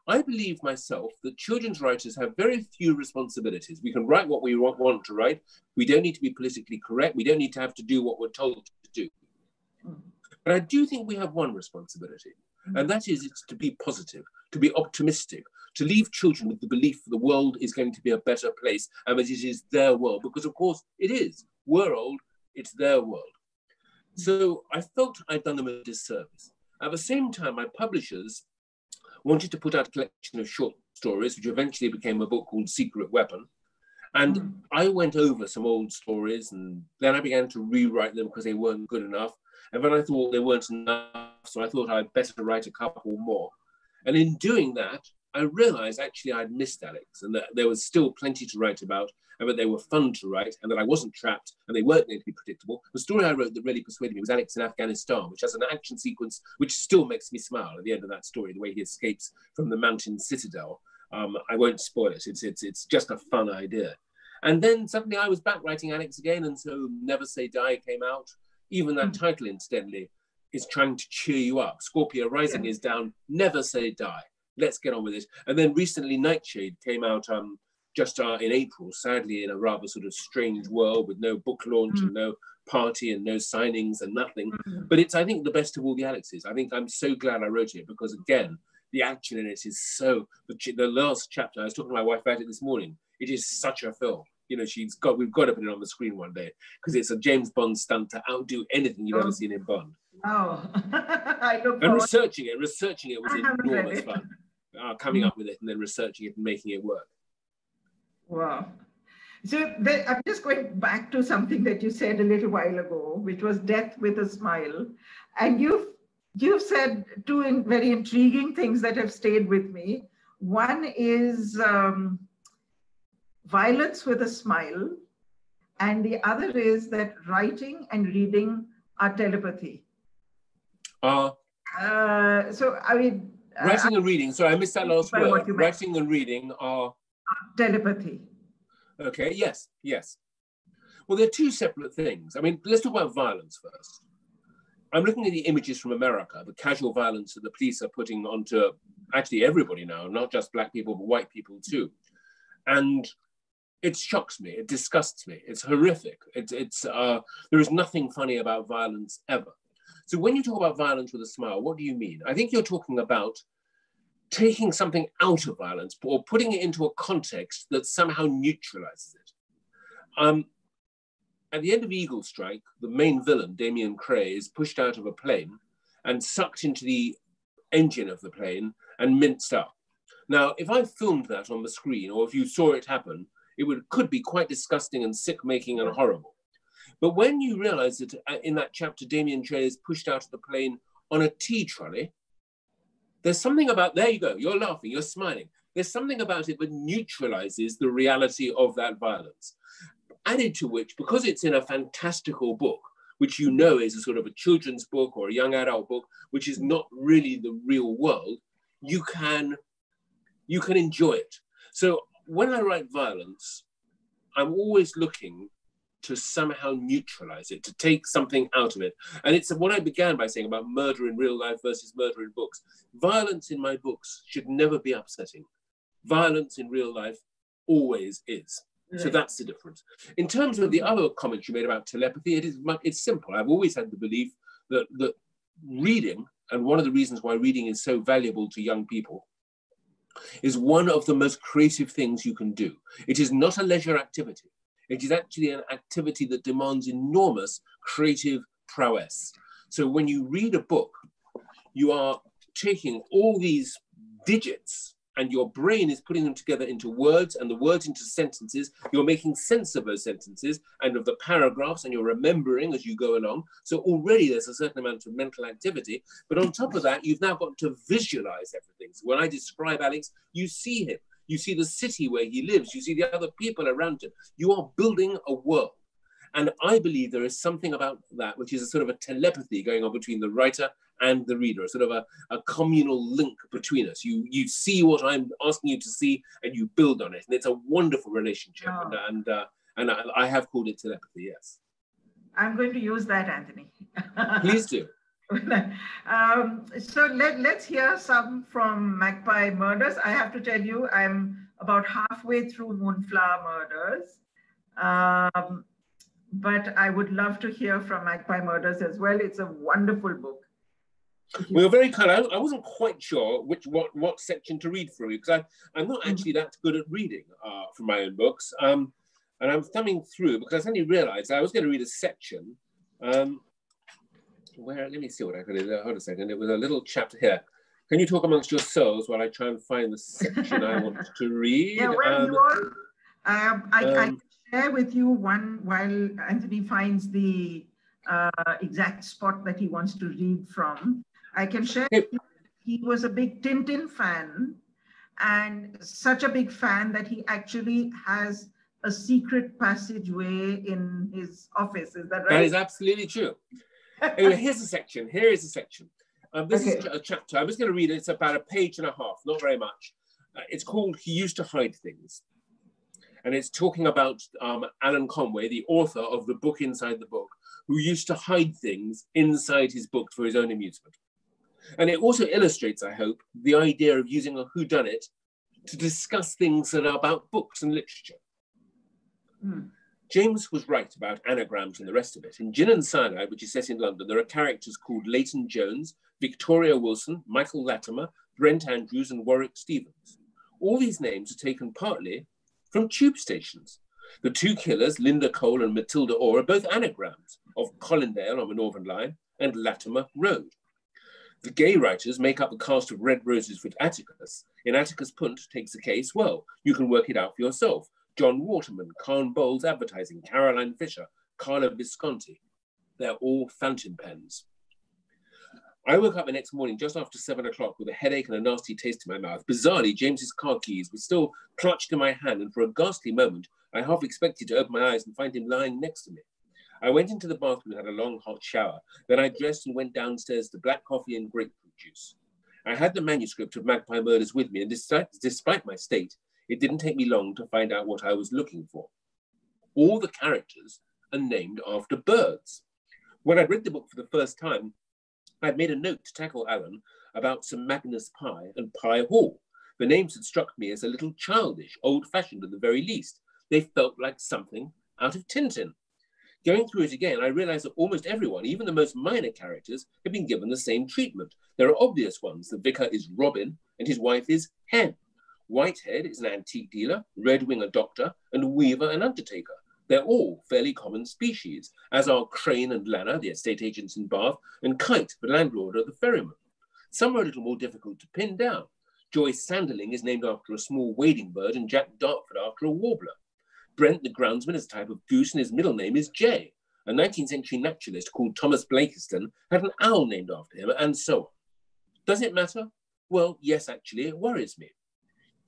I believe myself that children's writers have very few responsibilities. We can write what we want, want to write. We don't need to be politically correct. We don't need to have to do what we're told to do. Mm. But I do think we have one responsibility, mm. and that is it's to be positive, to be optimistic, to leave children with the belief that the world is going to be a better place and that it is their world, because of course it is. We're old, it's their world. So I felt I'd done them a disservice. At the same time, my publishers wanted to put out a collection of short stories, which eventually became a book called Secret Weapon. And mm. I went over some old stories and then I began to rewrite them because they weren't good enough. And then I thought they weren't enough, so I thought I'd better write a couple more. And in doing that, I realized actually I'd missed Alex and that there was still plenty to write about and that they were fun to write and that I wasn't trapped and they weren't going to be predictable. The story I wrote that really persuaded me was Alex in Afghanistan, which has an action sequence which still makes me smile at the end of that story, the way he escapes from the mountain citadel. Um, I won't spoil it. It's, it's, it's just a fun idea. And then suddenly I was back writing Alex again. And so Never Say Die came out. Even that mm. title, incidentally, is trying to cheer you up. Scorpio Rising yeah. is down, Never Say Die let's get on with this. And then recently, Nightshade came out um, just uh, in April, sadly, in a rather sort of strange world with no book launch mm. and no party and no signings and nothing. Mm. But it's, I think, the best of all the Alexes. I think I'm so glad I wrote it because, again, The action in it is so, the, the last chapter, I was talking to my wife about it this morning. It is such a film. You know, she's got, we've got to put it on the screen one day because it's a James Bond stunt to outdo anything you've oh. ever seen in Bond. Oh, I look And researching it, researching it was enormous fun. Uh, coming up with it and then researching it and making it work. Wow. So the, I'm just going back to something that you said a little while ago, which was death with a smile. And you've, you've said two in, very intriguing things that have stayed with me. One is um, violence with a smile. And the other is that writing and reading are telepathy. Uh, uh, so, I mean, writing uh, and reading, sorry, I missed that last word. Writing and reading are telepathy. Okay, yes, yes. Well, they're two separate things. I mean, let's talk about violence first. I'm looking at the images from America, the casual violence that the police are putting onto actually everybody now, not just black people, but white people too. And it shocks me, it disgusts me, it's horrific. It, it's, uh, there is nothing funny about violence ever. So when you talk about violence with a smile, what do you mean? I think you're talking about taking something out of violence or putting it into a context that somehow neutralizes it. Um, at the end of Eagle Strike, the main villain, Damien Cray, is pushed out of a plane and sucked into the engine of the plane and minced up. Now, if I filmed that on the screen or if you saw it happen, it would, could be quite disgusting and sick making and horrible. But when you realize that uh, in that chapter, Damien Cray is pushed out of the plane on a tea trolley, there's something about, there you go, you're laughing, you're smiling. There's something about it that neutralizes the reality of that violence. Added to which, because it's in a fantastical book, which you know is a sort of a children's book or a young adult book, which is not really the real world, you can, you can enjoy it. So when I write violence, I'm always looking to somehow neutralize it, to take something out of it. And it's what I began by saying about murder in real life versus murder in books. Violence in my books should never be upsetting. Violence in real life always is. So that's the difference. In terms of the other comments you made about telepathy, it is it's simple. I've always had the belief that that reading, and one of the reasons why reading is so valuable to young people, is one of the most creative things you can do. It is not a leisure activity. It is actually an activity that demands enormous creative prowess. So when you read a book, you are taking all these digits and your brain is putting them together into words and the words into sentences. You're making sense of those sentences and of the paragraphs and you're remembering as you go along. So already there's a certain amount of mental activity. But on top of that, you've now got to visualize everything. So when I describe Alex, you see him. You see the city where he lives. You see the other people around him. You are building a world. And I believe there is something about that, which is a sort of a telepathy going on between the writer and the reader, a sort of a, a communal link between us. You, you see what I'm asking you to see and you build on it. And it's a wonderful relationship. Oh. And, and, uh, and I, I have called it telepathy, yes. I'm going to use that, Anthony. Please do. um, so let, let's hear some from Magpie Murders. I have to tell you, I'm about halfway through Moonflower Murders. Um, but I would love to hear from Magpie Murders as well. It's a wonderful book. We were very kind. I, I wasn't quite sure which what what section to read from you because I'm not mm-hmm. actually that good at reading uh, from my own books. Um, and I'm thumbing through because I suddenly realised I was going to read a section. Um, where, let me see what I could do. Hold a second. It was a little chapter here. Can you talk amongst yourselves while I try and find the section I want to read? Yeah, um, you. Um, I, um, I can share with you one while Anthony finds the uh, exact spot that he wants to read from. I can share. he was a big Tintin fan and such a big fan that he actually has a secret passageway in his office. Is that right? That is absolutely true anyway, here's a section. Here is a section. Um, this okay. is a chapter. I'm just going to read it. It's about a page and a half, not very much. Uh, it's called He Used to Hide Things. And it's talking about um, Alan Conway, the author of the book inside the book, who used to hide things inside his book for his own amusement. And it also illustrates, I hope, the idea of using a whodunit to discuss things that are about books and literature. Hmm. James was right about anagrams and the rest of it. In Gin and Cyanide, which is set in London, there are characters called Leighton Jones, Victoria Wilson, Michael Latimer, Brent Andrews, and Warwick Stevens. All these names are taken partly from tube stations. The two killers, Linda Cole and Matilda Orr, are both anagrams of Colindale on the Northern Line and Latimer Road. The gay writers make up the cast of Red Roses with Atticus. In Atticus Pund takes the case well. You can work it out for yourself. John Waterman, Carn Bowles Advertising, Caroline Fisher, Carlo Visconti. They're all fountain pens. I woke up the next morning just after seven o'clock with a headache and a nasty taste in my mouth. Bizarrely, James's car keys were still clutched in my hand, and for a ghastly moment, I half expected to open my eyes and find him lying next to me. I went into the bathroom and had a long hot shower. Then I dressed and went downstairs to black coffee and grapefruit juice. I had the manuscript of Magpie Murders with me, and despite, despite my state, it didn't take me long to find out what I was looking for. All the characters are named after birds. When I'd read the book for the first time, I'd made a note to tackle Alan about some Magnus Pye and Pye Hall. The names had struck me as a little childish, old fashioned at the very least. They felt like something out of Tintin. Going through it again, I realized that almost everyone, even the most minor characters, had been given the same treatment. There are obvious ones. The vicar is Robin, and his wife is Hen. Whitehead is an antique dealer, Redwing a doctor, and Weaver an undertaker. They're all fairly common species, as are Crane and Lanner, the estate agents in Bath, and Kite, the landlord of the ferryman. Some are a little more difficult to pin down. Joyce Sanderling is named after a small wading bird, and Jack Dartford after a warbler. Brent the groundsman is a type of goose, and his middle name is Jay. A 19th century naturalist called Thomas Blakiston had an owl named after him, and so on. Does it matter? Well, yes, actually, it worries me.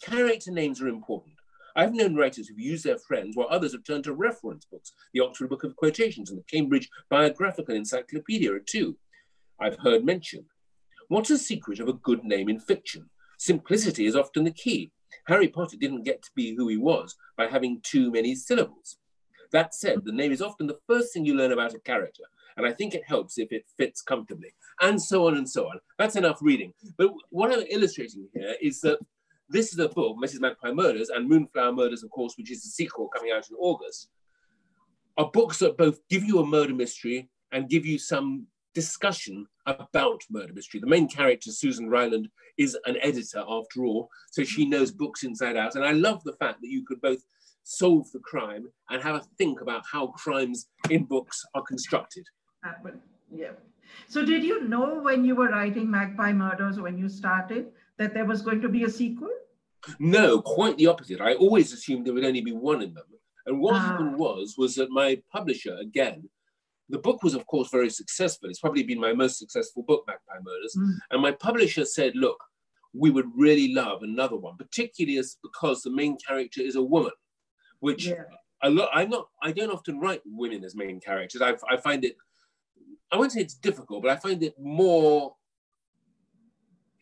Character names are important. I've known writers who've used their friends while others have turned to reference books. The Oxford Book of Quotations and the Cambridge Biographical Encyclopedia are two. I've heard mentioned. What's the secret of a good name in fiction? Simplicity is often the key. Harry Potter didn't get to be who he was by having too many syllables. That said, the name is often the first thing you learn about a character, and I think it helps if it fits comfortably, and so on and so on. That's enough reading. But what I'm illustrating here is that this is a book, Mrs. Magpie Murders, and Moonflower Murders, of course, which is the sequel coming out in August, are books that both give you a murder mystery and give you some discussion about murder mystery. The main character, Susan Ryland, is an editor after all, so she knows books inside out. And I love the fact that you could both solve the crime and have a think about how crimes in books are constructed. Yeah. So did you know when you were writing Magpie Murders, when you started, that there was going to be a sequel? No, quite the opposite. I always assumed there would only be one in them. And what ah. happened was, was that my publisher, again, the book was, of course, very successful. It's probably been my most successful book, Magpie Murders. Mm. And my publisher said, look, we would really love another one, particularly as because the main character is a woman, which yeah. I lo- I'm not, I don't often write women as main characters. I, I find it, I won't say it's difficult, but I find it more,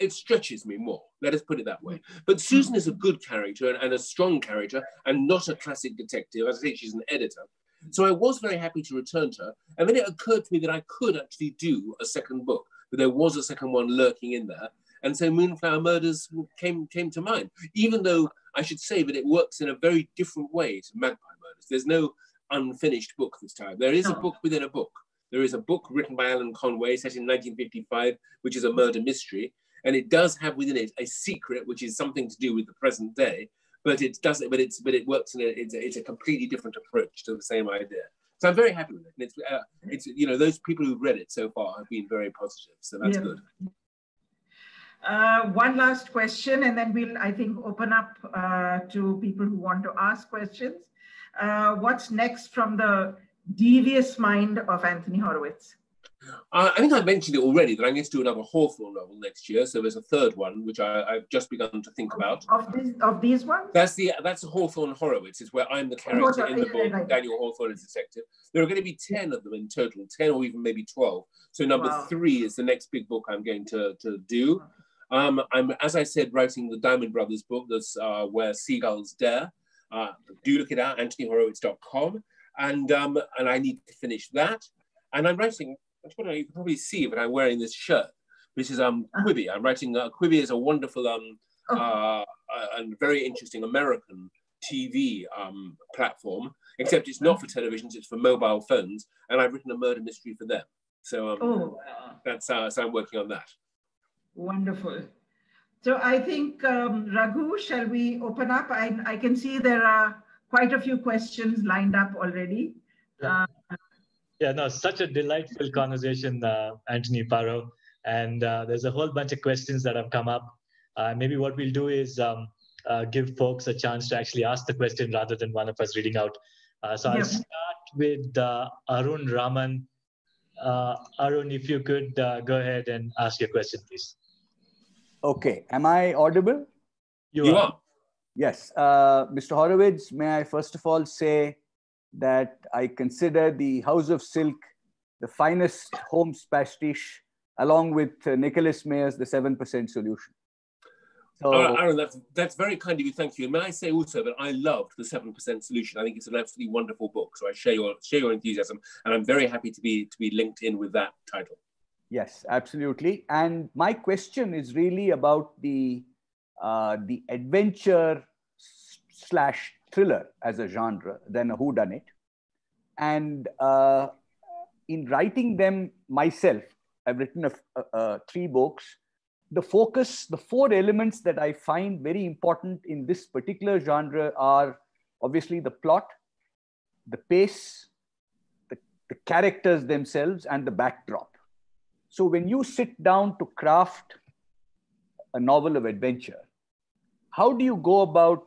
it stretches me more. Let us put it that way. But Susan is a good character and, and a strong character and not a classic detective. As I say, she's an editor. So I was very happy to return to her. And then it occurred to me that I could actually do a second book, that there was a second one lurking in there. And so Moonflower Murders came, came to mind, even though I should say that it works in a very different way to Magpie Murders. There's no unfinished book this time. There is a book within a book. There is a book written by Alan Conway set in 1955, which is a murder mystery. And it does have within it a secret, which is something to do with the present day but it doesn't. But it's but it works in a it's a, it's a completely different approach to the same idea. So I'm very happy with it. And it's uh, it's you know those people who've read it so far have been very positive. So that's yeah. good. Uh, one last question, and then we'll I think open up uh, to people who want to ask questions. Uh, what's next from the devious mind of Anthony Horowitz? Uh, I think I mentioned it already that I'm going to do another Hawthorne novel next year. So there's a third one which I, have just begun to think about. Of these, of these ones? That's the that's a Hawthorne Horowitz. Is where I'm the character in the book. Daniel Hawthorne is detective. There are going to be ten of them in total, ten or even maybe twelve. So number wow. three is the next big book I'm going to to do. Um, I'm as I said writing the Diamond Brothers book. That's uh, where seagulls dare. Uh, do look it out, AnthonyHorowitz.com, and um, and I need to finish that. And I'm writing you can probably see that I'm wearing this shirt, which is um uh-huh. Quibi. I'm writing. Uh, Quibi is a wonderful um oh. uh, and very interesting American TV um platform. Except it's not for televisions; it's for mobile phones. And I've written a murder mystery for them. So um, oh. that's uh, so I'm working on that. Wonderful. So I think, um, Raghu, shall we open up? I, I can see there are quite a few questions lined up already. Yeah, uh, yeah no, such a delightful conversation, uh, Anthony Paro. And uh, there's a whole bunch of questions that have come up. Uh, maybe what we'll do is um, uh, give folks a chance to actually ask the question rather than one of us reading out. Uh, so I'll start with Arun Raman. Arun, if you could go ahead and ask your question, please. Okay. Am I audible? You, you are. are. Yes. Uh, Mr. Horowitz, may I first of all say that I consider the House of Silk the finest Holmes pastiche, along with uh, Nicholas Meyer's The 7% Solution. So, uh, Aaron, that's, that's very kind of you. Thank you. And may I say also that I loved The 7% Solution. I think it's an absolutely wonderful book. So I share your, share your enthusiasm. And I'm very happy to be, to be linked in with that title. Yes, absolutely. And my question is really about the uh, the adventure slash thriller as a genre than a whodunit. And uh, in writing them myself, I've written a, a, three books. The focus, the four elements that I find very important in this particular genre are obviously the plot, the pace, the, the characters themselves, and the backdrop. So when you sit down to craft a novel of adventure, how do you go about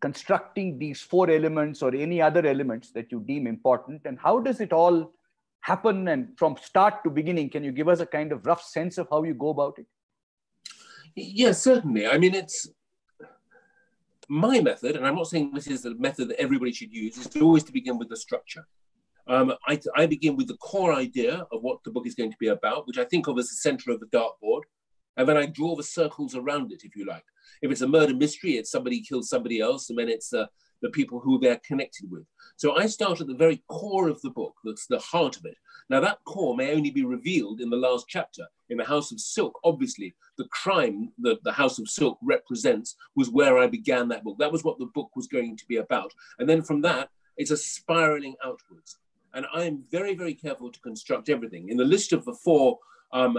constructing these four elements or any other elements that you deem important? And how does it all happen? And from start to beginning, can you give us a kind of rough sense of how you go about it? Yes, certainly. I mean, it's my method, and I'm not saying this is the method that everybody should use, is always to begin with the structure. Um, I, I, begin with the core idea of what the book is going to be about, which I think of as the center of the dartboard. And then I draw the circles around it, if you like. If it's a murder mystery, it's somebody kills somebody else, and then it's uh, the people who they're connected with. So I start at the very core of the book, that's the heart of it. Now, that core may only be revealed in the last chapter. In the House of Silk, obviously, the crime that the House of Silk represents was where I began that book. That was what the book was going to be about. And then from that, it's a spiraling outwards. And I'm very, very careful to construct everything. In the list of the four um,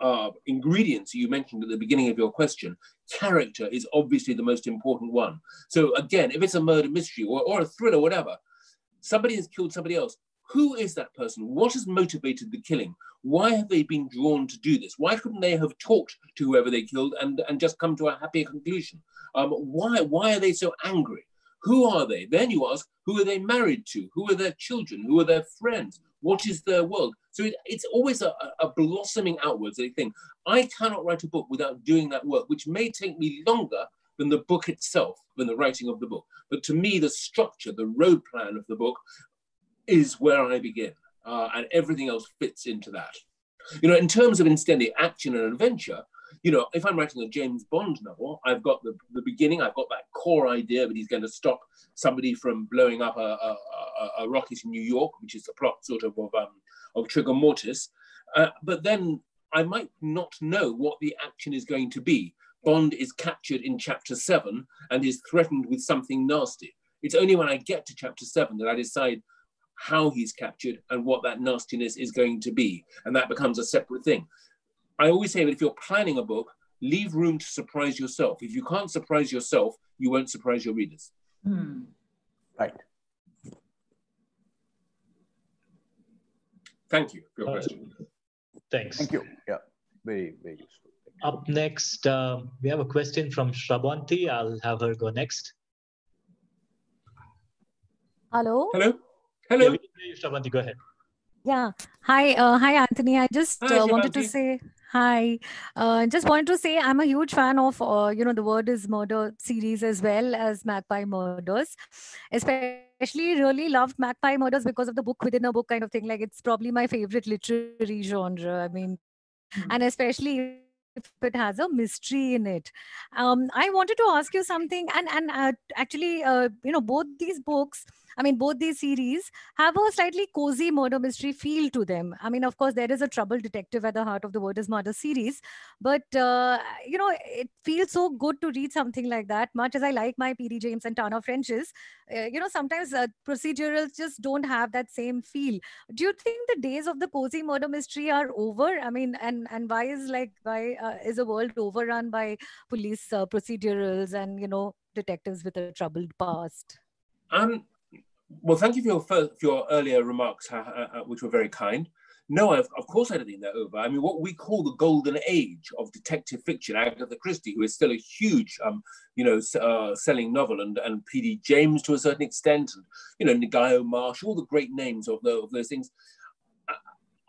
uh, ingredients you mentioned at the beginning of your question, character is obviously the most important one. So again, if it's a murder mystery or, or a thriller, whatever, somebody has killed somebody else. Who is that person? What has motivated the killing? Why have they been drawn to do this? Why couldn't they have talked to whoever they killed and, and just come to a happier conclusion? Um, why, why are they so angry? Who are they? Then you ask, who are they married to? Who are their children? Who are their friends? What is their world? So it, it's always a, a, blossoming outwards. They think, I cannot write a book without doing that work, which may take me longer than the book itself, than the writing of the book. But to me, the structure, the road plan of the book is where I begin. Uh, and everything else fits into that. You know, in terms of instead the action and adventure, you know, if I'm writing a James Bond novel, I've got the, the beginning, I've got that core idea that he's going to stop somebody from blowing up a, a, a, a rocket in New York, which is the plot sort of of, um, of Trigger Mortis. Uh, but then I might not know what the action is going to be. Bond is captured in chapter seven and is threatened with something nasty. It's only when I get to chapter seven that I decide how he's captured and what that nastiness is going to be. And that becomes a separate thing. I always say that if you're planning a book, leave room to surprise yourself. If you can't surprise yourself, you won't surprise your readers. Hmm. Right. Thank you for your uh, question. Thanks. Thank you. Yeah, very, very useful. Up next, uh, we have a question from Shrabanti. I'll have her go next. Hello. Hello. Hello. Yeah, Shrabanti, go ahead. Yeah. Hi. Uh, hi, Anthony. I just hi, uh, wanted to say Hi. Uh, just wanted to say I'm a huge fan of, uh, you know, the Word is Murder series as well as Magpie Murders. Especially really loved Magpie Murders because of the book within a book kind of thing. Like it's probably my favorite literary genre. I mean, mm-hmm. and especially if it has a mystery in it. Um, I wanted to ask you something, and and uh, actually, uh, you know, both these books I mean, both these series have a slightly cozy murder mystery feel to them. I mean, of course, there is a troubled detective at the heart of the Word is Murder series, but uh, you know, it feels so good to read something like that. Much as I like my P.D. James and Tana French's, uh, you know, sometimes uh, procedurals just don't have that same feel. Do you think the days of the cozy murder mystery are over? I mean, and and why is like why uh, is the world overrun by police uh, procedurals and you know detectives with a troubled past? Um, well, thank you for your first, for your earlier remarks, which were very kind. No, of, of, course I don't think they're over. I mean, what we call the golden age of detective fiction, Agatha Christie, who is still a huge, um, you know, uh, selling novel, and, and P.D. James to a certain extent, and, you know, Ngaio Marsh, all the great names of, the, of those things.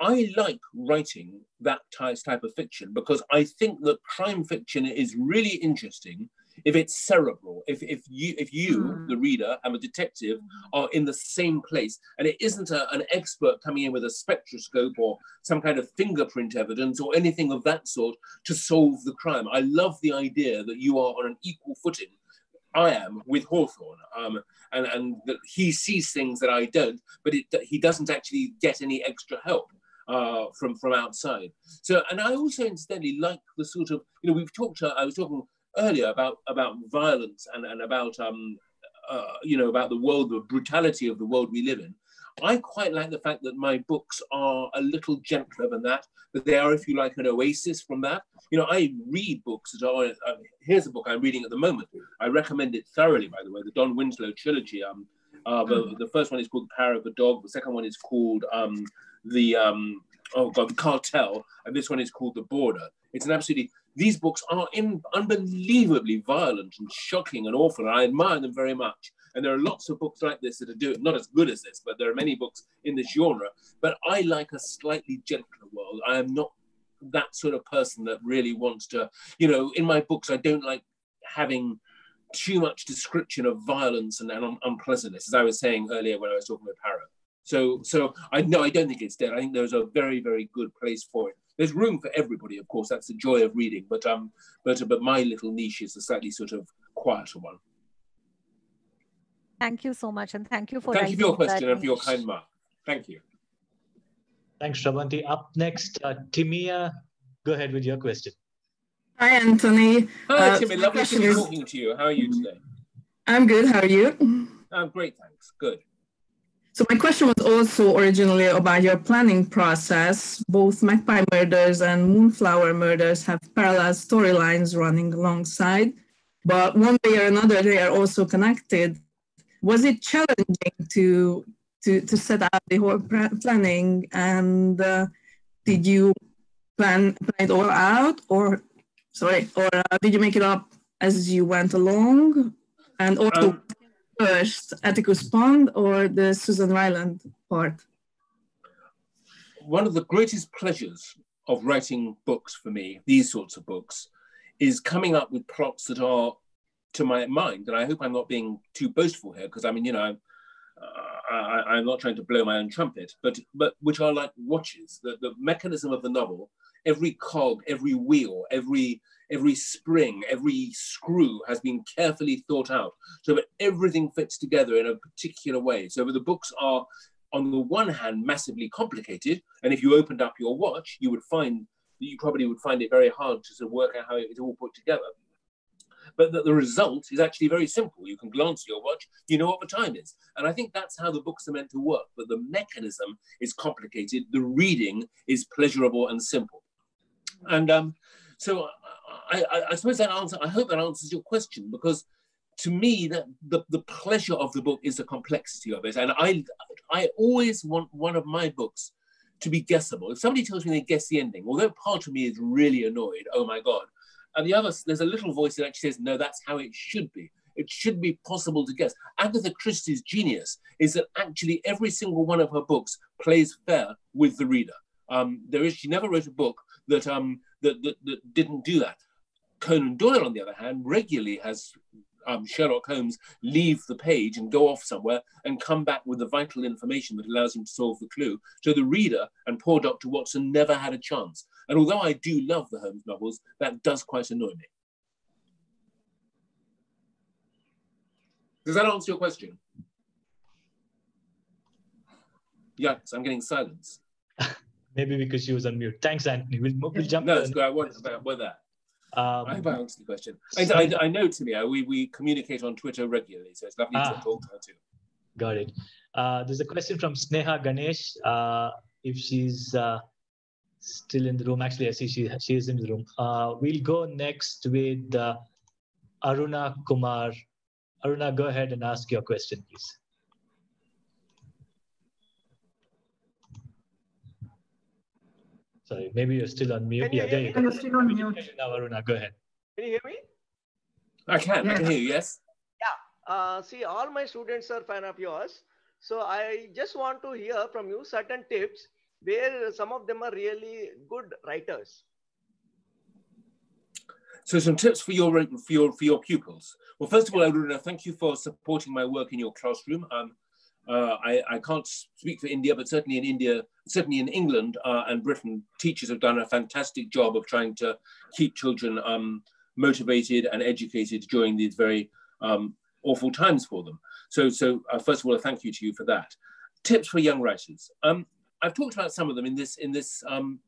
I like writing that type of fiction because I think that crime fiction is really interesting if it's cerebral, if, if you, if you mm. the reader, and the detective are in the same place, and it isn't a, an expert coming in with a spectroscope or some kind of fingerprint evidence or anything of that sort to solve the crime. I love the idea that you are on an equal footing. I am with Hawthorne, um, and, and that he sees things that I don't, but it, he doesn't actually get any extra help. Uh, from from outside. So, and I also incidentally like the sort of you know we've talked. Uh, I was talking earlier about about violence and and about um uh, you know about the world, the brutality of the world we live in. I quite like the fact that my books are a little gentler than that, but they are, if you like, an oasis from that. You know, I read books that are. Uh, here's a book I'm reading at the moment. I recommend it thoroughly, by the way. The Don Winslow trilogy. Um, uh, the, mm. the first one is called The Power of the Dog. The second one is called um, the um, oh god, the Cartel, and this one is called The Border. It's an absolutely these books are in, unbelievably violent and shocking and awful, and I admire them very much. And there are lots of books like this that are doing not as good as this, but there are many books in this genre. But I like a slightly gentler world. I am not that sort of person that really wants to, you know, in my books, I don't like having too much description of violence and, and un- unpleasantness, as I was saying earlier when I was talking with Paro. So, so I know I don't think it's dead. I think there's a very, very good place for it. There's room for everybody, of course. That's the joy of reading. But um, but but my little niche is a slightly sort of quieter one. Thank you so much, and thank you for thank you for your question and for your kind mark. Thank you. Thanks, Shravanti. Up next, uh, Timia, go ahead with your question. Hi, Anthony. Hi, uh, Timmy. Lovely to be talking to you. How are you today? I'm good. How are you? I'm great, thanks. Good. So my question was also originally about your planning process. Both Magpie Murders and Moonflower Murders have parallel storylines running alongside, but one way or another, they are also connected. Was it challenging to to, to set up the whole planning and uh, did you plan, plan it all out or sorry or uh, did you make it up as you went along and also um, first, Atticus Pund or the Susan Ryland part? One of the greatest pleasures of writing books for me, these sorts of books, is coming up with plots that are to my mind, and I hope I'm not being too boastful here, because I mean, you know, I'm, uh, I, am not trying to blow my own trumpet, but but which are like watches. The, the mechanism of the novel, every cog, every wheel, every every spring, every screw has been carefully thought out so that everything fits together in a particular way. So the books are, on the one hand, massively complicated. And if you opened up your watch, you would find you probably would find it very hard to sort of work out how it's all put together. But the, the result is actually very simple. You can glance at your watch, you know what the time is. And I think that's how the books are meant to work. But the mechanism is complicated, the reading is pleasurable and simple. And um, so I, I, I suppose that answer, I hope that answers your question because to me that the, the pleasure of the book is the complexity of it. And I, I always want one of my books to be guessable. If somebody tells me they guess the ending, although part of me is really annoyed, oh my God. And the other, there's a little voice that actually says, no, that's how it should be. It should be possible to guess. Agatha Christie's genius is that actually every single one of her books plays fair with the reader. Um, there is, she never wrote a book that, um, that, that, that didn't do that. Conan Doyle, on the other hand, regularly has um, Sherlock Holmes leave the page and go off somewhere and come back with the vital information that allows him to solve the clue. So the reader and poor Dr. Watson never had a chance. And although I do love the Holmes novels, that does quite annoy me. Does that answer your question? Yikes, I'm getting silence. Maybe because she was on mute. Thanks, Anthony. We'll, we'll jump. No, it's good. I want that. Um, I hope I answered the question. I, I, I know, Timia, we, we communicate on Twitter regularly, so it's lovely ah, to talk to her too. Got it. Uh, there's a question from Sneha Ganesh. Uh, if she's uh, still in the room, actually, I see she, she is in the room. Uh, we'll go next with uh, Aruna Kumar. Aruna, go ahead and ask your question, please. Sorry, maybe you're still on mute. yeah, there you go. You're still on mute. Now, Aruna, go ahead. Can you hear me? I can. Yes. I can hear you. Yes. Yeah. Uh, see, all my students are fan of yours. So I just want to hear from you certain tips where some of them are really good writers. So some tips for your for your for your pupils. Well, first of all, Aruna, thank you for supporting my work in your classroom. Um, uh, I, I, can't speak for India, but certainly in India, certainly in England uh, and Britain, teachers have done a fantastic job of trying to keep children um, motivated and educated during these very um, awful times for them. So, so uh, first of all, a thank you to you for that. Tips for young writers. Um, I've talked about some of them in this in this um,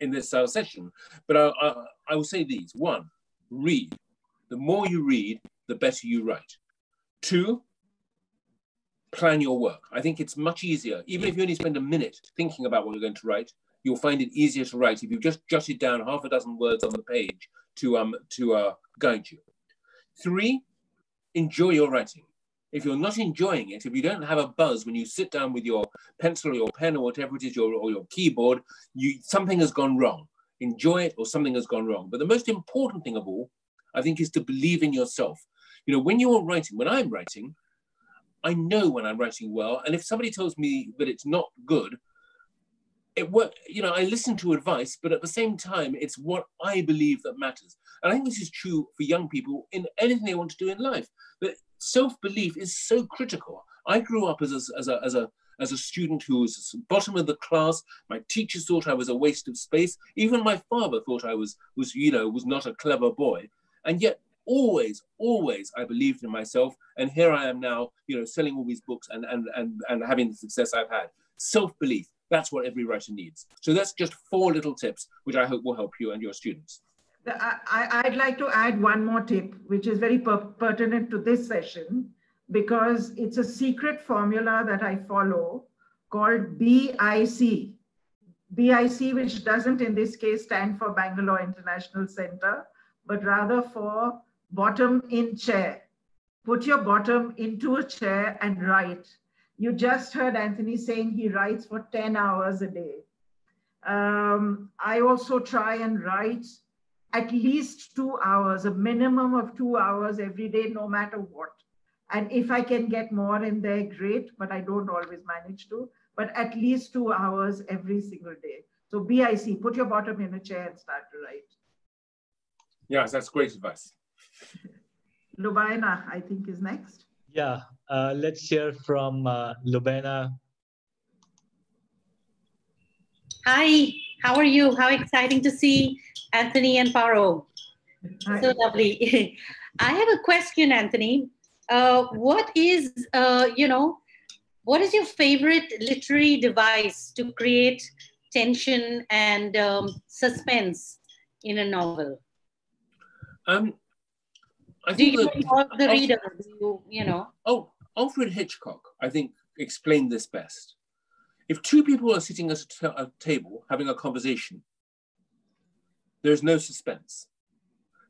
in this uh, session, but I, I, I will say these: one, read. The more you read, the better you write. Two, plan your work. I think it's much easier, even if you only spend a minute thinking about what you're going to write, you'll find it easier to write if you've just jotted down half a dozen words on the page to, um, to uh, guide you. Three, enjoy your writing. If you're not enjoying it, if you don't have a buzz when you sit down with your pencil or your pen or whatever it is, your, or your keyboard, you, something has gone wrong. Enjoy it or something has gone wrong. But the most important thing of all, I think, is to believe in yourself. You know, when you're writing, when I'm writing, I know when I'm writing well. And if somebody tells me that it's not good, it work, you know, I listen to advice, but at the same time, it's what I believe that matters. And I think this is true for young people in anything they want to do in life. That self-belief is so critical. I grew up as a, as a, as a, as a student who was bottom of the class. My teachers thought I was a waste of space. Even my father thought I was, was you know, was not a clever boy. And yet always, always I believed in myself. And here I am now, you know, selling all these books and, and, and, and having the success I've had. Self-belief, that's what every writer needs. So that's just four little tips, which I hope will help you and your students. I, would like to add one more tip, which is very per pertinent to this session, because it's a secret formula that I follow called BIC. BIC, which doesn't in this case stand for Bangalore International Center, but rather for bottom in chair. Put your bottom into a chair and write. You just heard Anthony saying he writes for 10 hours a day. Um, I also try and write at least two hours, a minimum of two hours every day, no matter what. And if I can get more in there, great, but I don't always manage to, but at least two hours every single day. So BIC, put your bottom in a chair and start to write. Yes, that's great advice. Lubaina, I think, is next. Yeah, uh, let's hear from uh, Lubaina. Hi, how are you? How exciting to see Anthony and Paro. Hi. So lovely. I have a question, Anthony. Uh, what is, uh, you know, what is your favorite literary device to create tension and um, suspense in a novel? Um, I do you involve the reader? Do you, you know? Oh, Alfred Hitchcock, I think, explained this best. If two people are sitting at a table having a conversation, there's no suspense.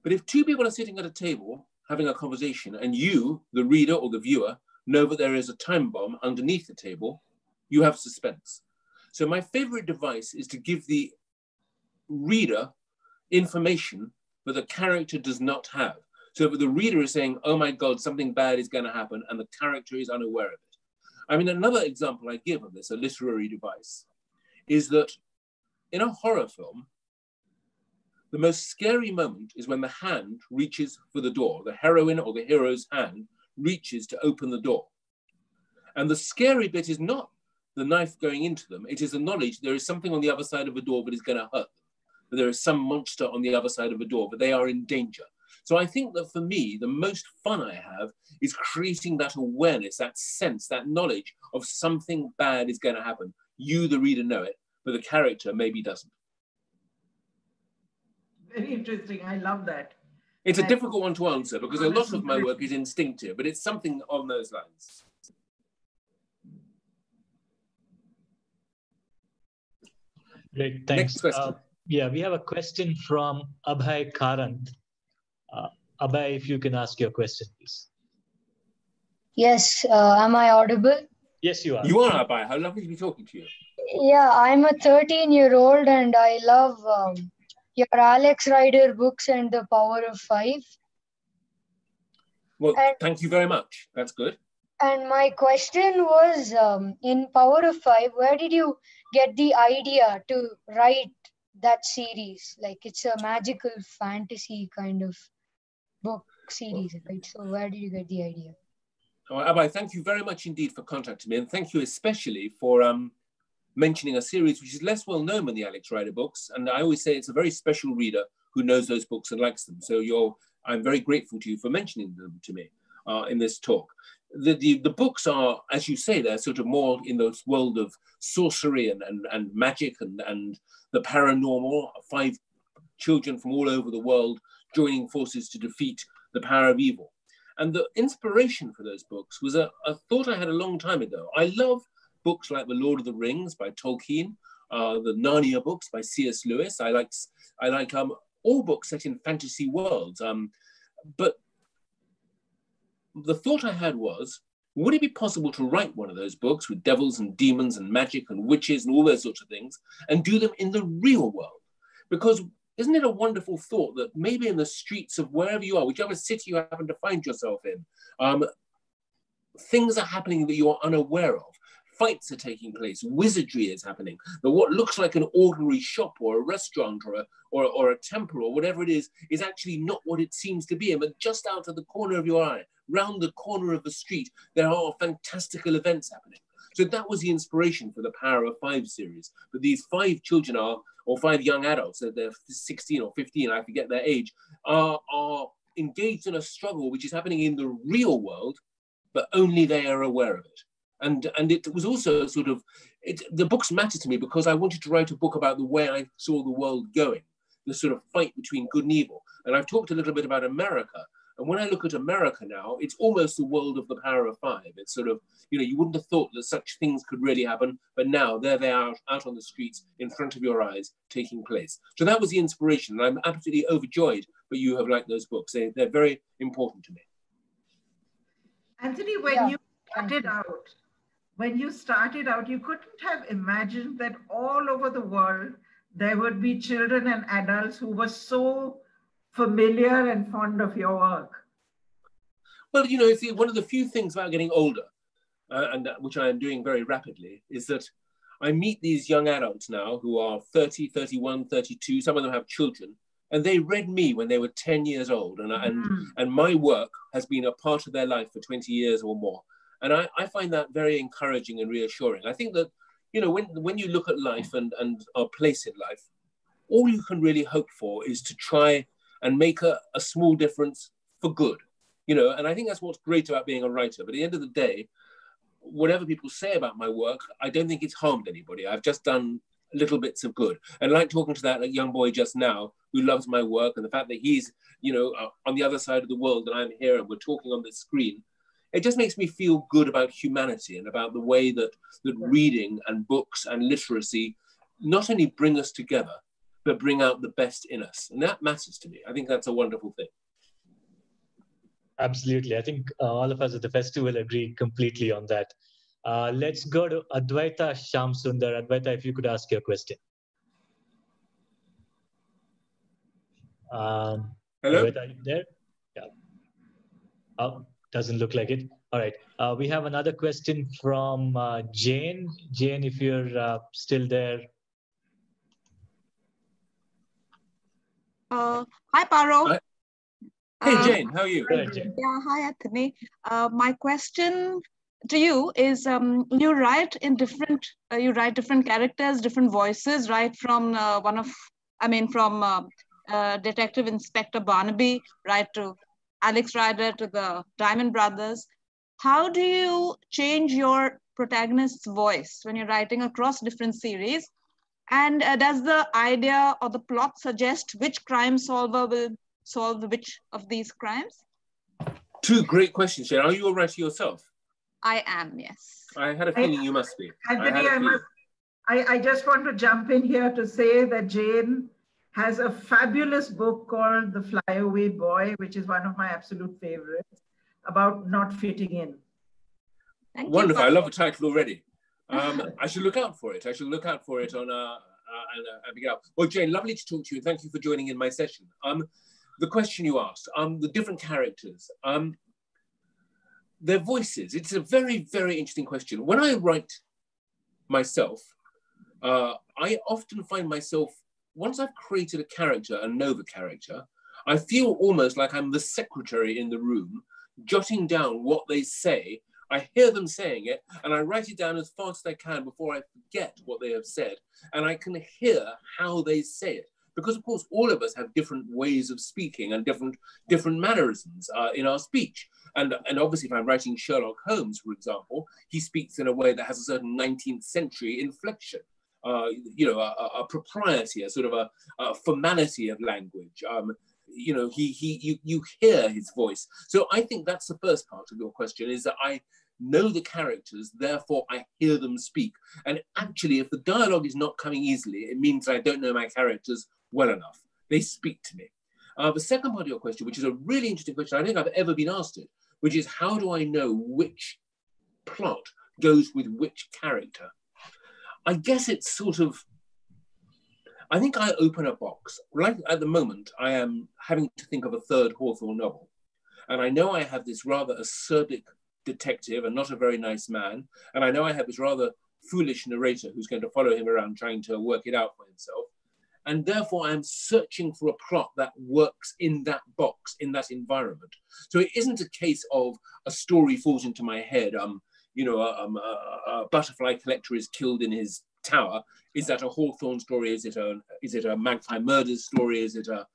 But if two people are sitting at a table having a conversation and you, the reader or the viewer, know that there is a time bomb underneath the table, you have suspense. So my favorite device is to give the reader information that the character does not have. So the reader is saying, oh my God, something bad is going to happen, and the character is unaware of it. I mean, another example I give of this, a literary device, is that in a horror film, the most scary moment is when the hand reaches for the door. The heroine or the hero's hand reaches to open the door. And the scary bit is not the knife going into them, it is the knowledge there is something on the other side of the door that is going to hurt them. There is some monster on the other side of the door, but they are in danger. So I think that for me, the most fun I have is creating that awareness, that sense, that knowledge of something bad is going to happen. You, the reader, know it, but the character maybe doesn't. Very interesting. I love that. It's a difficult one to answer because a lot of my work is instinctive, but it's something on those lines. Great, thanks. Next question. Uh, yeah, we have a question from Abhay Karant. Abhay, if you can ask your question, please. Yes, uh, am I audible? Yes, you are. You are, Abhay. How lovely to be talking to you. Yeah, I'm a 13 year old and I love um, your Alex Rider books and The Power of Five. Well, and, thank you very much. That's good. And my question was um, in Power of Five, where did you get the idea to write that series? Like it's a magical fantasy kind of book series, right? So where did you get the idea? Oh, Abhay, thank you very much indeed for contacting me, and thank you especially for um, mentioning a series which is less well known than the Alex Rider books. And I always say it's a very special reader who knows those books and likes them. So you're, I'm very grateful to you for mentioning them to me uh, in this talk. The, the, the, books are, as you say, they're sort of more in this world of sorcery and, and, and magic and, and the paranormal, five children from all over the world joining forces to defeat the power of evil. And the inspiration for those books was a, a thought I had a long time ago. I love books like The Lord of the Rings by Tolkien, uh, the Narnia books by C.S. Lewis. I like, I like um, all books set in fantasy worlds. Um, but the thought I had was, would it be possible to write one of those books with devils and demons and magic and witches and all those sorts of things and do them in the real world? Because isn't it a wonderful thought that maybe in the streets of wherever you are, whichever city you happen to find yourself in, um, things are happening that you are unaware of fights are taking place, wizardry is happening. But what looks like an ordinary shop or a restaurant or a, or, or a temple or whatever it is, is actually not what it seems to be. But just out of the corner of your eye, round the corner of the street, there are fantastical events happening. So that was the inspiration for the Power of Five series. But these five children are, or five young adults, that they're 16 or 15, I forget their age, are, are engaged in a struggle which is happening in the real world, but only they are aware of it and and it was also sort of it, the books matter to me because I wanted to write a book about the way I saw the world going, the sort of fight between good and evil. And I've talked a little bit about America. And when I look at America now, it's almost the world of the power of five. It's sort of, you know, you wouldn't have thought that such things could really happen, but now there they are out on the streets in front of your eyes taking place. So that was the inspiration. And I'm absolutely overjoyed that you have liked those books. They, they're very important to me. Anthony, when yeah. you started out, when you started out, you couldn't have imagined that all over the world there would be children and adults who were so familiar and fond of your work. Well, you know, see, one of the few things about getting older, uh, and which I am doing very rapidly, is that I meet these young adults now who are 30, 31, 32, some of them have children, and they read me when they were 10 years old. And, mm. and, and my work has been a part of their life for 20 years or more. And I, I find that very encouraging and reassuring. I think that, you know, when, when you look at life and, and our place in life, all you can really hope for is to try and make a, a small difference for good, you know, and I think that's what's great about being a writer. But at the end of the day, whatever people say about my work, I don't think it's harmed anybody. I've just done little bits of good. And like talking to that young boy just now who loves my work and the fact that he's, you know, uh, on the other side of the world and I'm here and we're talking on this screen, it just makes me feel good about humanity and about the way that, that reading and books and literacy not only bring us together, but bring out the best in us. And that matters to me. I think that's a wonderful thing. Absolutely. I think uh, all of us at the festival agree completely on that. Uh, let's go to Advaita Shamsundar. Advaita, if you could ask your question. Um, Hello? Advaita, there? Yeah. Oh, doesn't look like it. All right. Uh, we have another question from uh, Jane. Jane, if you're uh, still there. Uh, hi, Paro. Hi. Hey, uh, Jane, how are you? Good, yeah, hi, Anthony. Uh, my question to you is um, you write in different, you write different characters, different voices, right? From one of, I mean, from uh, Detective Inspector Barnaby, right to Alex Rider to the Diamond Brothers. How do you change your protagonist's voice when you're writing across different series? And uh, does the idea or the plot suggest which crime solver will solve which of these crimes? Two great questions, Sharon. Are you a writer yourself? I am, yes. I had a feeling I, you must be. Anthony, I, I, must, I, I just want to jump in here to say that Jane has a fabulous book called The Flyaway Boy, which is one of my absolute favorites, about not fitting in. Thank Wonderful. I love the title already. Um, I should look out for it. I should look out for it on uh, uh, and uh. Well, Jane, lovely to talk to you. Thank you for joining in my session. Um, the question you asked, um, the different characters, um, their voices. It's a very, very interesting question. When I write myself, uh, I often find myself, once I've created a character know the character, I feel almost like I'm the secretary in the room, jotting down what they say. I hear them saying it and I write it down as fast as I can before I forget what they have said. And I can hear how they say it because of course all of us have different ways of speaking and different different mannerisms uh, in our speech and and obviously if i'm writing sherlock holmes for example he speaks in a way that has a certain 19th century inflection uh, you know a, a, propriety a sort of a, a formality of language um, you know he he you, you hear his voice so i think that's the first part of your question is that i know the characters, therefore I hear them speak. And actually, if the dialogue is not coming easily, it means I don't know my characters well enough. They speak to me. Uh, the second part of your question, which is a really interesting question, I think I've ever been asked it, which is how do I know which plot goes with which character? I guess it's sort of, I think I open a box. Right at the moment, I am having to think of a third Hawthorne novel. And I know I have this rather acerbic detective and not a very nice man. And I know I have this rather foolish narrator who's going to follow him around trying to work it out for himself. And therefore, I'm searching for a plot that works in that box, in that environment. So it isn't a case of a story falls into my head. Um, you know, a, um, a, a butterfly collector is killed in his tower. Is that a Hawthorne story? Is it a is it a Magpie Murders story? Is it a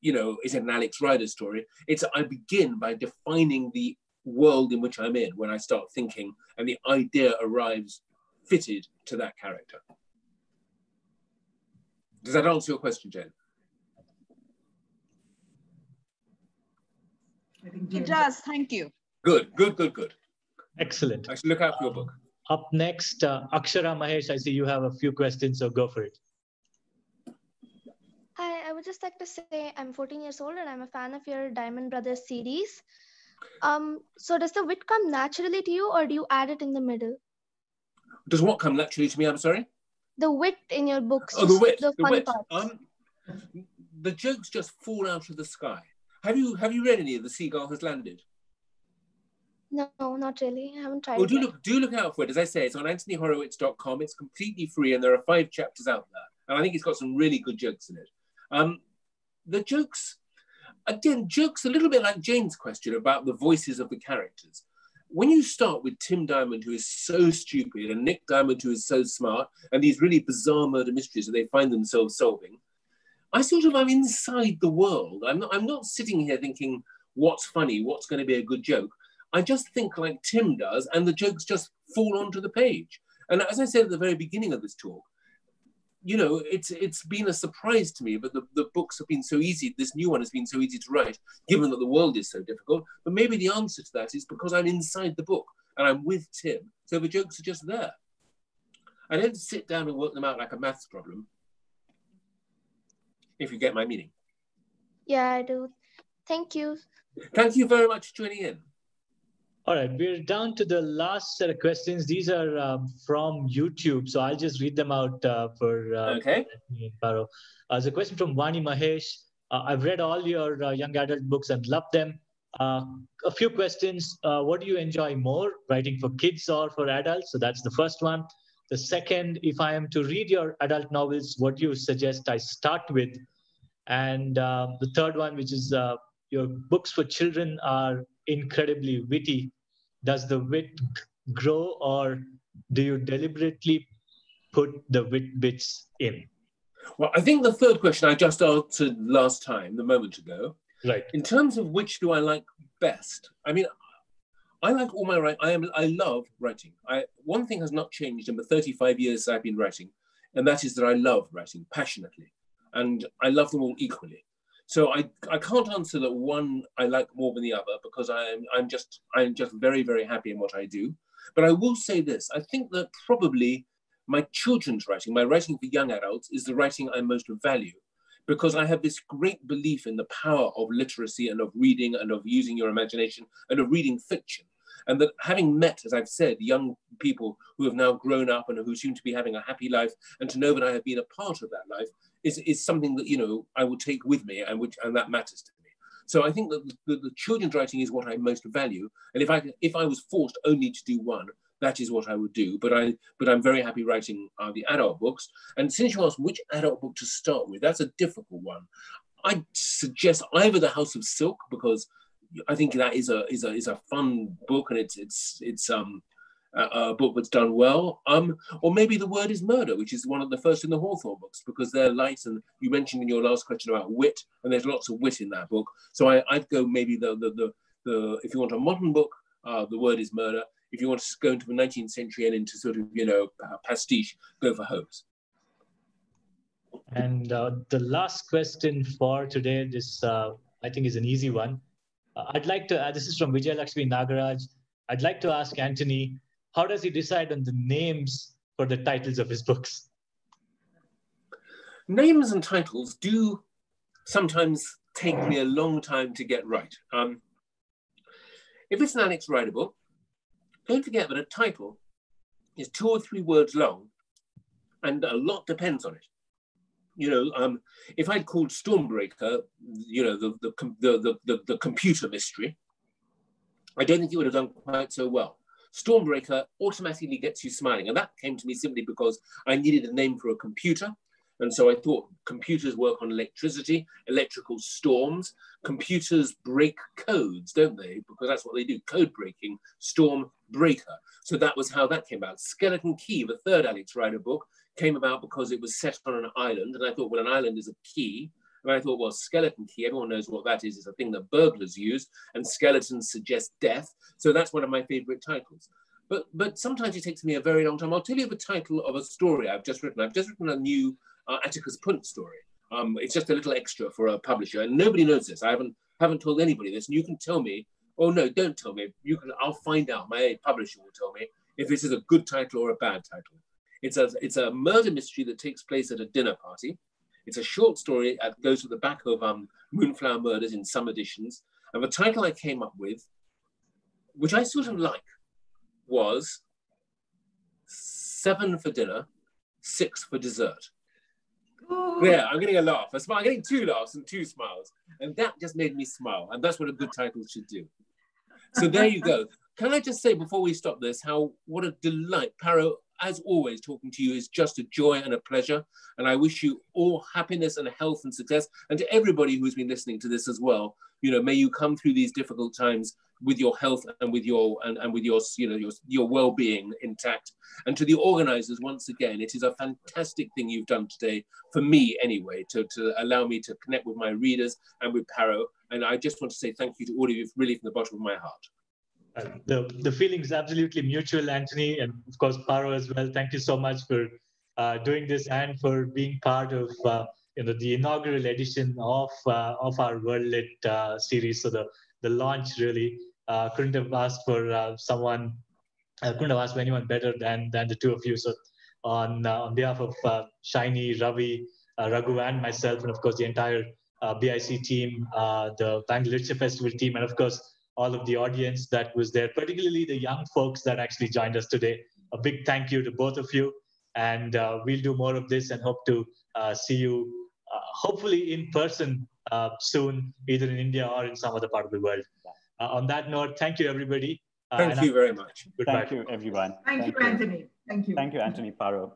you know, is it an Alex Rider story? It's I begin by defining the world in which I'm in when I start thinking, and the idea arrives fitted to that character. Does that answer your question, Jen? It does. Thank you. Good, good, good, good. Excellent. I should look out for your book. Up next, uh, Akshara Mahesh, I see you have a few questions, so go for it. Hi, I would just like to say I'm 14 years old and I'm a fan of your Diamond Brothers series. Um, so does the wit come naturally to you or do you add it in the middle? Does what come naturally to me? I'm sorry? the wit in your books. Oh, the wit. The, the wit. Um, the jokes just fall out of the sky. Have you have you read any of The Seagull Has Landed? No, not really. I haven't tried. Well, do look do look out for it. As I say, it's on AnthonyHorowitz.com. It's completely free, and there are five chapters out there. And I think it's got some really good jokes in it. Um, the jokes, again, jokes a little bit like Jane's question about the voices of the characters when you start with Tim Diamond, who is so stupid, and Nick Diamond, who is so smart, and these really bizarre murder mysteries that they find themselves solving, I sort of am inside the world. I'm not, I'm not sitting here thinking, what's funny, what's going to be a good joke. I just think like Tim does, and the jokes just fall onto the page. And as I said at the very beginning of this talk, you know, it's it's been a surprise to me, but the, the books have been so easy. This new one has been so easy to write, given that the world is so difficult. But maybe the answer to that is because I'm inside the book and I'm with Tim, so the jokes are just there. I don't sit down and work them out like a maths problem. If you get my meaning. Yeah, I do. Thank you. Thank you very much for joining in. All right, we're down to the last set of questions. These are um, from YouTube, so I'll just read them out uh, for uh, okay. Paro. Uh, there's a question from Vani Mahesh. Uh, I've read all your uh, young adult books and loved them. Uh, a few questions. Uh, what do you enjoy more, writing for kids or for adults? So that's the first one. The second, if I am to read your adult novels, what do you suggest I start with? And the third one, which is your books for children are incredibly witty does the wit grow or do you deliberately put the wit bits in? Well, I think the third question I just answered last time, the moment ago. Right. In terms of which do I like best, I mean, I like all my writing. I am. I love writing. I one thing has not changed in the 35 years I've been writing, and that is that I love writing passionately, and I love them all equally. So I, I can't answer that one I like more than the other because I'm I'm just I'm just very very happy in what I do. But I will say this: I think that probably my children's writing, my writing for young adults, is the writing I most value because I have this great belief in the power of literacy and of reading and of using your imagination and of reading fiction. And that having met, as I've said, young people who have now grown up and who seem to be having a happy life, and to know that I have been a part of that life is, is something that, you know, I will take with me and, which, and that matters to me. So I think that the, the children's writing is what I most value. And if I, if I was forced only to do one, that is what I would do. But I, but I'm very happy writing uh, the adult books. And since you asked which adult book to start with, that's a difficult one. I suggest either The House of Silk because I think that is a is a is a fun book and it's it's it's um a, a book that's done well. Um, or maybe The Word is Murder, which is one of the first in the Hawthorne books because they're light and you mentioned in your last question about wit and there's lots of wit in that book. So I, I'd go maybe the the the, the if you want a modern book, uh, The Word is Murder if you want to go into the 19th century and into sort of, you know, pastiche, go for Holmes. And uh, the last question for today, this uh, I think is an easy one. Uh, I'd like to, uh, this is from Vijay Lakshmi Nagaraj. I'd like to ask Anthony, how does he decide on the names for the titles of his books? Names and titles do sometimes take me a long time to get right. Um, if it's an Alex Rider book, don't forget that a title is two or three words long and a lot depends on it. You know, um, if I'd called Stormbreaker, you know, the, the, the, the, the computer mystery, I don't think it would have done quite so well. Stormbreaker automatically gets you smiling. And that came to me simply because I needed a name for a computer and so I thought computers work on electricity, electrical storms. Computers break codes, don't they? Because that's what they do code breaking, storm breaker. So that was how that came about. Skeleton Key, the third Alex Rider book, came about because it was set on an island. And I thought, well, an island is a key. I thought, well, skeleton key, everyone knows what that is. It's a thing that burglars use, and skeletons suggest death. So that's one of my favorite titles. But, but sometimes it takes me a very long time. I'll tell you the title of a story I've just written. I've just written a new uh, Atticus Pund story. Um, it's just a little extra for a publisher, and nobody knows this. I haven't haven't told anybody this, and you can tell me. Oh no, don't tell me. You can. I'll find out. My publisher will tell me if this is a good title or a bad title. It's a it's a murder mystery that takes place at a dinner party. It's a short story that goes to the back of um, Moonflower Murders in some editions. And the title I came up with, which I sort of like, was Seven for Dinner, Six for Dessert. Yeah, I'm getting a laugh. A smile. I'm getting two laughs and two smiles. And that just made me smile. And that's what a good title should do. So there you go. Can I just say before we stop this, how what a delight, Paro, as always, talking to you is just a joy and a pleasure. And I wish you all happiness and health and success. And to everybody who's been listening to this as well, you know, may you come through these difficult times with your health and with your and, and with your you know your, your well-being intact and to the organizers once again it is a fantastic thing you've done today for me anyway to, to allow me to connect with my readers and with paro and i just want to say thank you to all of you really from the bottom of my heart the, the feeling is absolutely mutual anthony and of course paro as well thank you so much for uh, doing this and for being part of uh, you know the inaugural edition of uh, of our world lit uh, series so the the launch really uh, couldn't have asked for uh, someone, couldn't have asked for anyone better than than the two of you. So on on behalf of Shiny, Ravi, Raghu, and myself, and of course the entire BIC team, the Bangalore Literature Festival team, and of course all of the audience that was there, particularly the young folks that actually joined us today. A big thank you to both of you. And uh, we'll do more of this and hope to uh, see you uh, hopefully in person soon, either in India or in some other part of the world. Uh, on that note, thank you, everybody. Uh, thank you very much. Goodbye. Thank you, everyone. Thank, thank you, you, Anthony. Thank you. Thank you, Anthony Paro.